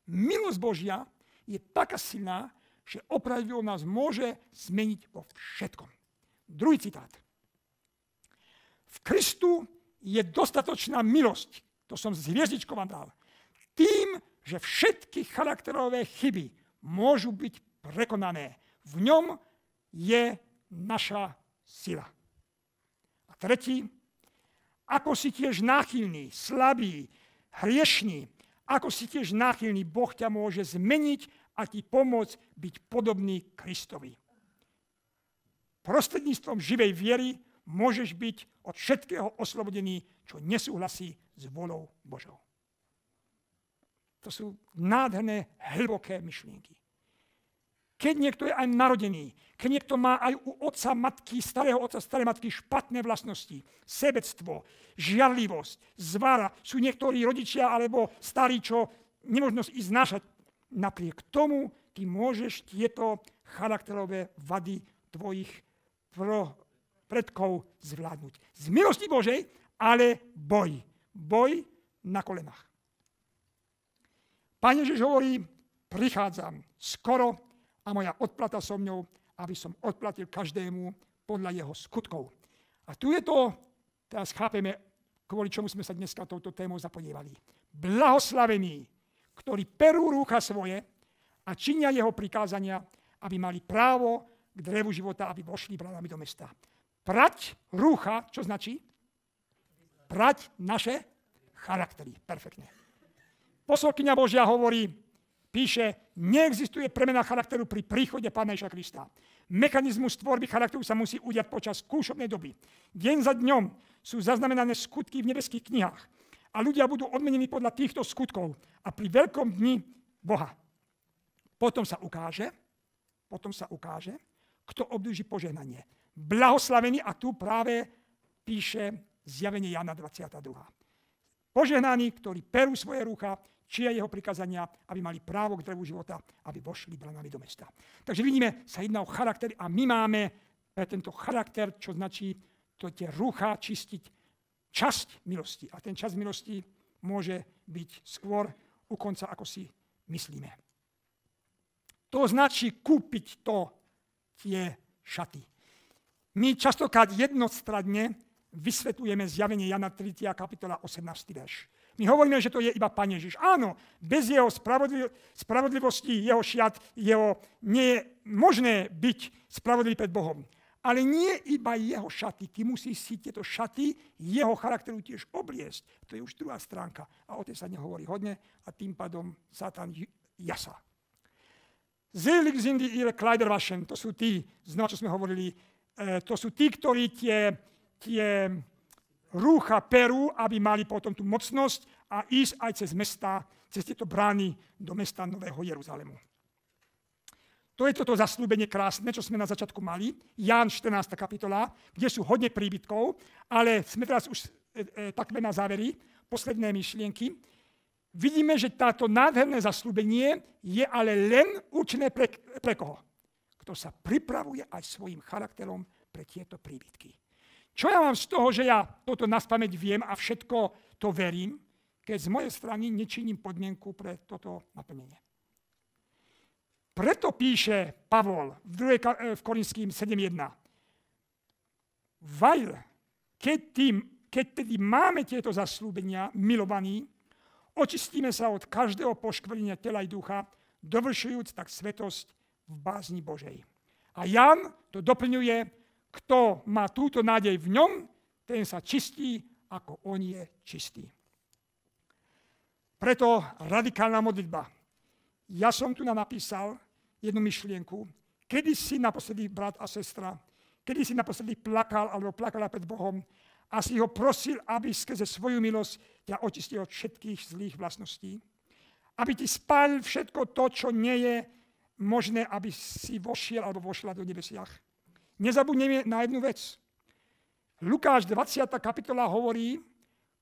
Milosť Božia je taká silná, že opravdivo nás môže zmeniť vo všetkom. Druhý citát. V Kristu je dostatočná milosť, to som z hviezdičkou vám dal. Tým, že všetky charakterové chyby môžu byť prekonané. V ňom je naša sila. A tretí, ako si tiež náchylný, slabý, hriešný, ako si tiež náchylný, Boh ťa môže zmeniť a ti pomôcť byť podobný Kristovi. Prostredníctvom živej viery môžeš byť od všetkého oslobodený, čo nesúhlasí s volou Božou. To sú nádherné, hlboké myšlienky. Keď niekto je aj narodený, keď niekto má aj u otca, matky, starého otca, staré matky špatné vlastnosti, sebectvo, žiarlivosť, zvara, sú niektorí rodičia alebo starí, čo nemožnosť ísť znášať. Napriek tomu ty môžeš tieto charakterové vady tvojich pro, predkov zvládnuť. Z milosti Božej, ale boj. Boj na kolenách. Pane Ježiš hovorí, prichádzam skoro a moja odplata so mňou, aby som odplatil každému podľa jeho skutkov. A tu je to, teraz chápeme, kvôli čomu sme sa dneska touto témou zapodievali. Blahoslavení, ktorí perú rúcha svoje a činia jeho prikázania, aby mali právo k drevu života, aby vošli bránami do mesta. Prať rúcha, čo značí? Prať naše charaktery. Perfektne. Posolkyňa Božia hovorí, píše, neexistuje premena charakteru pri príchode Pána Ježa Krista. Mechanizmus tvorby charakteru sa musí udiať počas skúšobnej doby. Deň za dňom sú zaznamenané skutky v nebeských knihách a ľudia budú odmenení podľa týchto skutkov a pri veľkom dni Boha. Potom sa ukáže, potom sa ukáže, kto obdrží požehnanie blahoslavený a tu práve píše zjavenie Jana 22. Požehnaní, ktorí perú svoje rucha, či je jeho prikazania, aby mali právo k drevu života, aby vošli branami do mesta. Takže vidíme, sa jedná o charakter a my máme pre tento charakter, čo značí to tie rucha čistiť časť milosti. A ten čas milosti môže byť skôr u konca, ako si myslíme. To značí kúpiť to, tie šaty. My častokrát jednostradne vysvetujeme zjavenie Jana 3. kapitola 18. verš. My hovoríme, že to je iba Pane Ježiš. Áno, bez jeho spravodliv- spravodlivosti, jeho šiat, jeho nie je možné byť spravodlivý pred Bohom. Ale nie iba jeho šaty. Ty musíš si tieto šaty jeho charakteru tiež obliesť. To je už druhá stránka. A o tej sa nehovorí hodne a tým pádom Satan jasa. Selig sind die ihre Kleiderwaschen. To sú tí, znova čo sme hovorili, to sú tí, ktorí tie, tie rúcha Peru, aby mali potom tú mocnosť a ísť aj cez mesta, cez tieto brány do mesta Nového Jeruzalému. To je toto zaslúbenie krásne, čo sme na začiatku mali. Ján 14. kapitola, kde sú hodne príbytkov, ale sme teraz už e, e, takmer na závery, posledné myšlienky. Vidíme, že táto nádherné zaslúbenie je ale len určené pre, pre koho? Kto sa pripravuje aj svojim charakterom pre tieto príbytky. Čo ja mám z toho, že ja toto na spameť viem a všetko to verím, keď z mojej strany nečiním podmienku pre toto naplnenie. Preto píše Pavol v, 2, v Korinským 7.1. Vajl, keď, tým, keď tedy máme tieto zaslúbenia, milovaní, očistíme sa od každého poškvrnenia tela i ducha, dovršujúc tak svetosť v bázni Božej. A Jan to doplňuje kto má túto nádej v ňom, ten sa čistí, ako on je čistý. Preto radikálna modlitba. Ja som tu napísal jednu myšlienku. Kedy si naposledy brat a sestra, kedy si naposledy plakal alebo plakala pred Bohom a si ho prosil, aby skrze svoju milosť ťa očistil od všetkých zlých vlastností. Aby ti spálil všetko to, čo nie je možné, aby si vošiel alebo vošla do nebesiach. Nezabudneme na jednu vec. Lukáš 20. kapitola hovorí,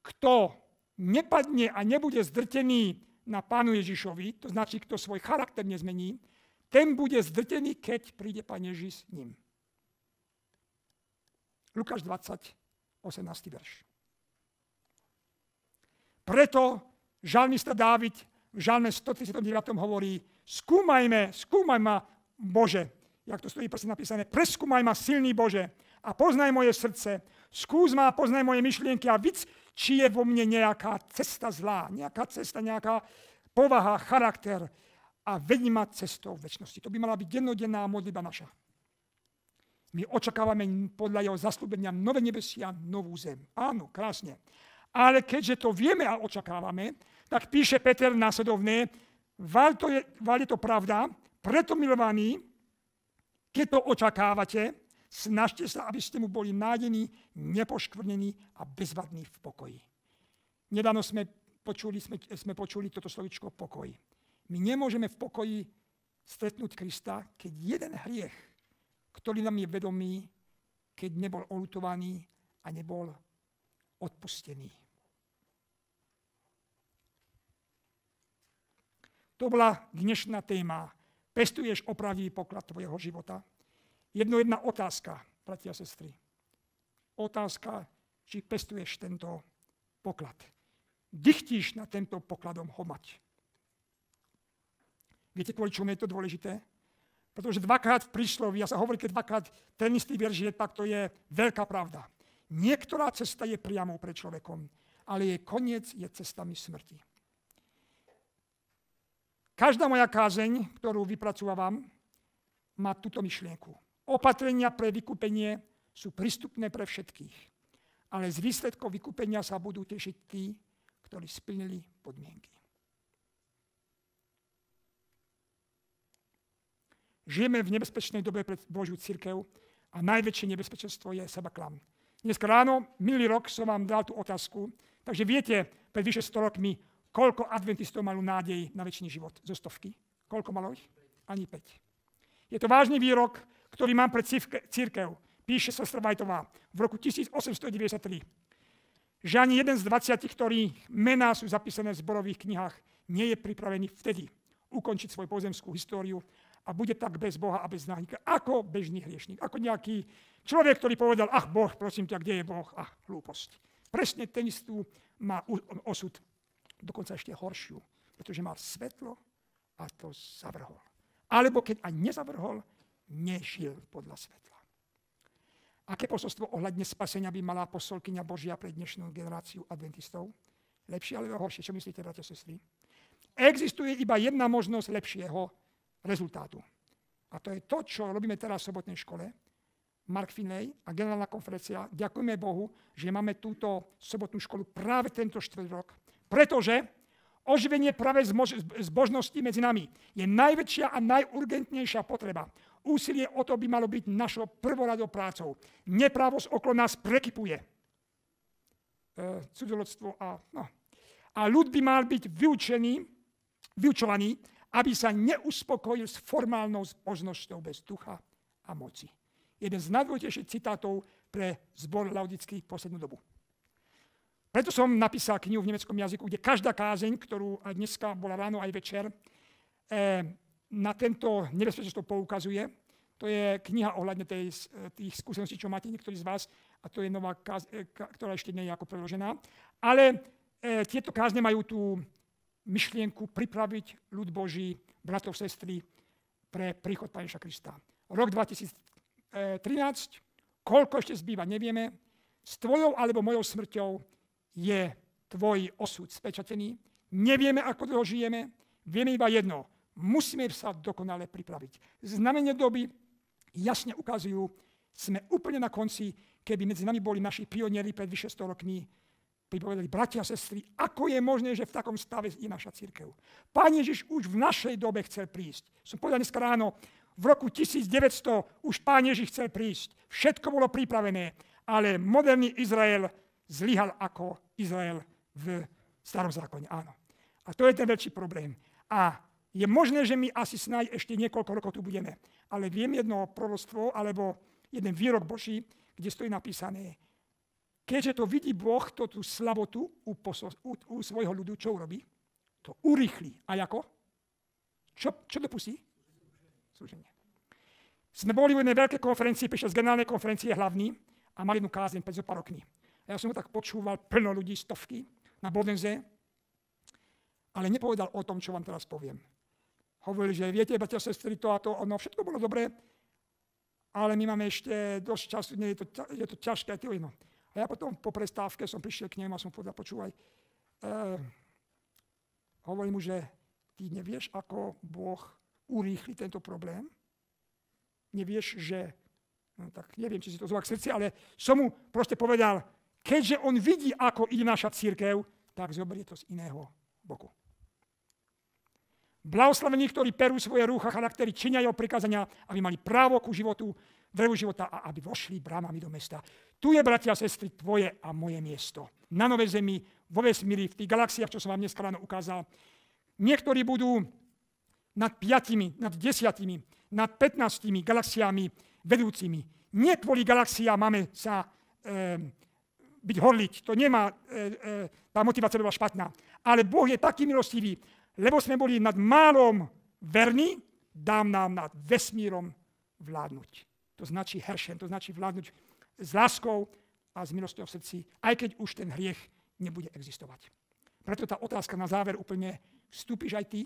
kto nepadne a nebude zdrtený na pánu Ježišovi, to značí, kto svoj charakter nezmení, ten bude zdrtený, keď príde pán Ježiš s ním. Lukáš 20, 18. verš. Preto žalmista Dávid v žalme 139. hovorí, skúmajme, skúmaj ma, Bože, jak to stojí prosím napísané, preskúmaj ma silný Bože a poznaj moje srdce, skús ma poznaj moje myšlienky a víc, či je vo mne nejaká cesta zlá, nejaká cesta, nejaká povaha, charakter a vedí ma cestou väčšnosti. To by mala byť dennodenná modlitba naša. My očakávame podľa jeho zaslúbenia nové nebesia, novú zem. Áno, krásne. Ale keďže to vieme a očakávame, tak píše Peter následovné, val, to je, val je to pravda, preto milovaní, keď to očakávate, snažte sa, aby ste mu boli nádení, nepoškvrnení a bezvadní v pokoji. Nedávno sme počuli, sme, sme počuli toto slovičko pokoj. My nemôžeme v pokoji stretnúť Krista, keď jeden hriech, ktorý nám je vedomý, keď nebol olutovaný a nebol odpustený. To bola dnešná téma Pestuješ opravý poklad tvojho života? Jedno jedna otázka, bratia a sestry. Otázka, či pestuješ tento poklad. Dychtíš na tento pokladom ho mať. Viete, kvôli čomu je to dôležité? Pretože dvakrát v príslovi, ja sa hovorí, keď dvakrát ten istý verš je, tak to je veľká pravda. Niektorá cesta je priamou pre človekom, ale jej koniec je cestami smrti. Každá moja kázeň, ktorú vypracúvam, má túto myšlienku. Opatrenia pre vykúpenie sú prístupné pre všetkých, ale z výsledkov vykúpenia sa budú tešiť tí, ktorí splnili podmienky. Žijeme v nebezpečnej dobe pre Božiu církev a najväčšie nebezpečenstvo je seba klam. Dnes ráno, minulý rok som vám dal tú otázku, takže viete, pred vyše 100 rokmi Koľko adventistov malo nádej na väčší život? Zo stovky? Koľko malo ich? Ani 5. Je to vážny výrok, ktorý mám pre církev. Píše sestra Vajtová v roku 1893. Že ani jeden z 20, ktorí mená sú zapísané v zborových knihách, nie je pripravený vtedy ukončiť svoju pozemskú históriu a bude tak bez Boha a bez náhnika, ako bežný hriešnik, ako nejaký človek, ktorý povedal, ach Boh, prosím ťa, kde je Boh? Ach, hlúposť. Presne ten istú má osud dokonca ešte horšiu, pretože mal svetlo a to zavrhol. Alebo keď aj nezavrhol, nežil podľa svetla. Aké posolstvo ohľadne spasenia by mala posolkyňa Božia pre dnešnú generáciu adventistov? Lepšie alebo horšie? Čo myslíte, bratia sestry? Existuje iba jedna možnosť lepšieho rezultátu. A to je to, čo robíme teraz v sobotnej škole. Mark Finney a generálna konferencia. Ďakujeme Bohu, že máme túto sobotnú školu práve tento štvrť rok pretože oživenie práve zbožnosti medzi nami je najväčšia a najurgentnejšia potreba. Úsilie o to by malo byť našou prvoradou prácou. Neprávosť okolo nás prekypuje. cudzolodstvo a no. A ľud by mal byť vyučený, vyučovaný, aby sa neuspokojil s formálnou zbožnosťou bez ducha a moci. Jeden z najdôležitejších citátov pre zbor Laudický poslednú dobu. Preto som napísal knihu v nemeckom jazyku, kde každá kázeň, ktorú dneska bola ráno aj večer, eh, na tento nebezpečenstvo poukazuje. To je kniha ohľadne tej, tých skúseností, čo máte niektorí z vás, a to je nová káz, eh, ktorá ešte nie je ako preložená. Ale eh, tieto kázne majú tú myšlienku pripraviť ľud Boží, bratov, sestry, pre príchod Pána Krista. Rok 2013, koľko ešte zbýva, nevieme. S tvojou alebo mojou smrťou je tvoj osud spečatený. Nevieme, ako dlho žijeme, vieme iba jedno. Musíme sa dokonale pripraviť. Znamenie doby jasne ukazujú, sme úplne na konci, keby medzi nami boli naši pionieri pred vyše 100 rokmi, pripovedali, bratia a sestry, ako je možné, že v takom stave je naša církev. Pán Ježiš už v našej dobe chcel prísť. Som povedal dneska ráno, v roku 1900 už Pán Ježiš chcel prísť. Všetko bolo pripravené, ale moderný Izrael zlyhal ako Izrael v starom zákone. Áno. A to je ten väčší problém. A je možné, že my asi snáď ešte niekoľko rokov tu budeme. Ale viem jedno prorostvo, alebo jeden výrok Boží, kde stojí napísané, keďže to vidí Boh, to tú slavotu u, poso- u, u svojho ľudu, čo urobí? To urýchli. A ako? Čo, čo dopustí? Služenie. Sme boli v jednej veľkej konferencii, prišiel z generálnej konferencie hlavný a mali jednu kázeň pred pár rokmi. Ja som ho tak počúval, plno ľudí, stovky na Bodenze, ale nepovedal o tom, čo vám teraz poviem. Hovorili, že viete, bratia, sestry, to a to, no všetko bolo dobré, ale my máme ešte dosť času, nie je to, je to ťažké, to no. A ja potom po prestávke som prišiel k nemu a som povedal, počúvaj, eh, hovorím mu, že ty nevieš, ako Boh urýchli tento problém? Nevieš, že, no tak neviem, či si to zvolá k srdci, ale som mu proste povedal, keďže on vidí, ako ide naša církev, tak zoberie to z iného boku. Blahoslavení, ktorí perú svoje rúcha, charaktery, činia jeho prikázania, aby mali právo ku životu, drevu života a aby vošli brámami do mesta. Tu je, bratia a sestry, tvoje a moje miesto. Na Novej Zemi, vo vesmíri, v tých galaxiách, čo som vám dnes ráno ukázal. Niektorí budú nad piatimi, nad desiatimi, nad 15 galaxiami vedúcimi. Nie kvôli galaxia máme sa e, byť horliť. To nemá, e, e, tá motivácia bola špatná. Ale Boh je taký milostivý, lebo sme boli nad málom verní, dám nám nad vesmírom vládnuť. To značí heršen, to značí vládnuť s láskou a s milosťou v srdci, aj keď už ten hriech nebude existovať. Preto tá otázka na záver úplne, vstúpiš aj ty,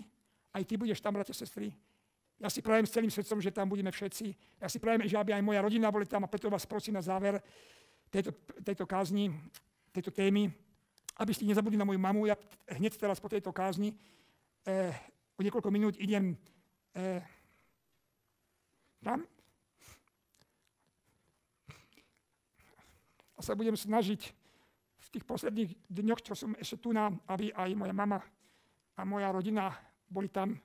aj ty budeš tam, bratia, sestry. Ja si prajem s celým srdcom, že tam budeme všetci. Ja si prajem, že aby aj moja rodina boli tam a preto vás prosím na záver, tejto, tejto kázni, tejto témy, aby ste nezabudli na moju mamu. Ja hneď teraz po tejto kázni eh, o niekoľko minút idem eh, tam a sa budem snažiť v tých posledných dňoch, čo som ešte tu, na, aby aj moja mama a moja rodina boli tam.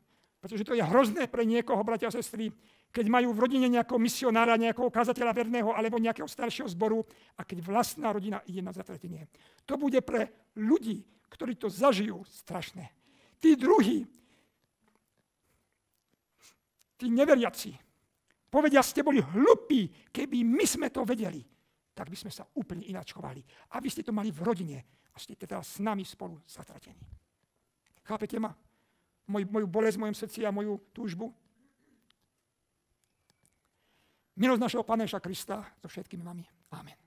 Pretože to je hrozné pre niekoho, bratia a sestry, keď majú v rodine nejakého misionára, nejakého kazateľa verného alebo nejakého staršieho zboru a keď vlastná rodina ide na zatratenie. To bude pre ľudí, ktorí to zažijú, strašné. Tí druhí, tí neveriaci, povedia, ste boli hlupí, keby my sme to vedeli, tak by sme sa úplne ináč chovali. Aby ste to mali v rodine a ste teda s nami spolu zatratení. Chápete ma? Moj, moju bolesť v mojom srdci a moju túžbu? Milosť našeho Pána Krista so všetkými vami. Amen.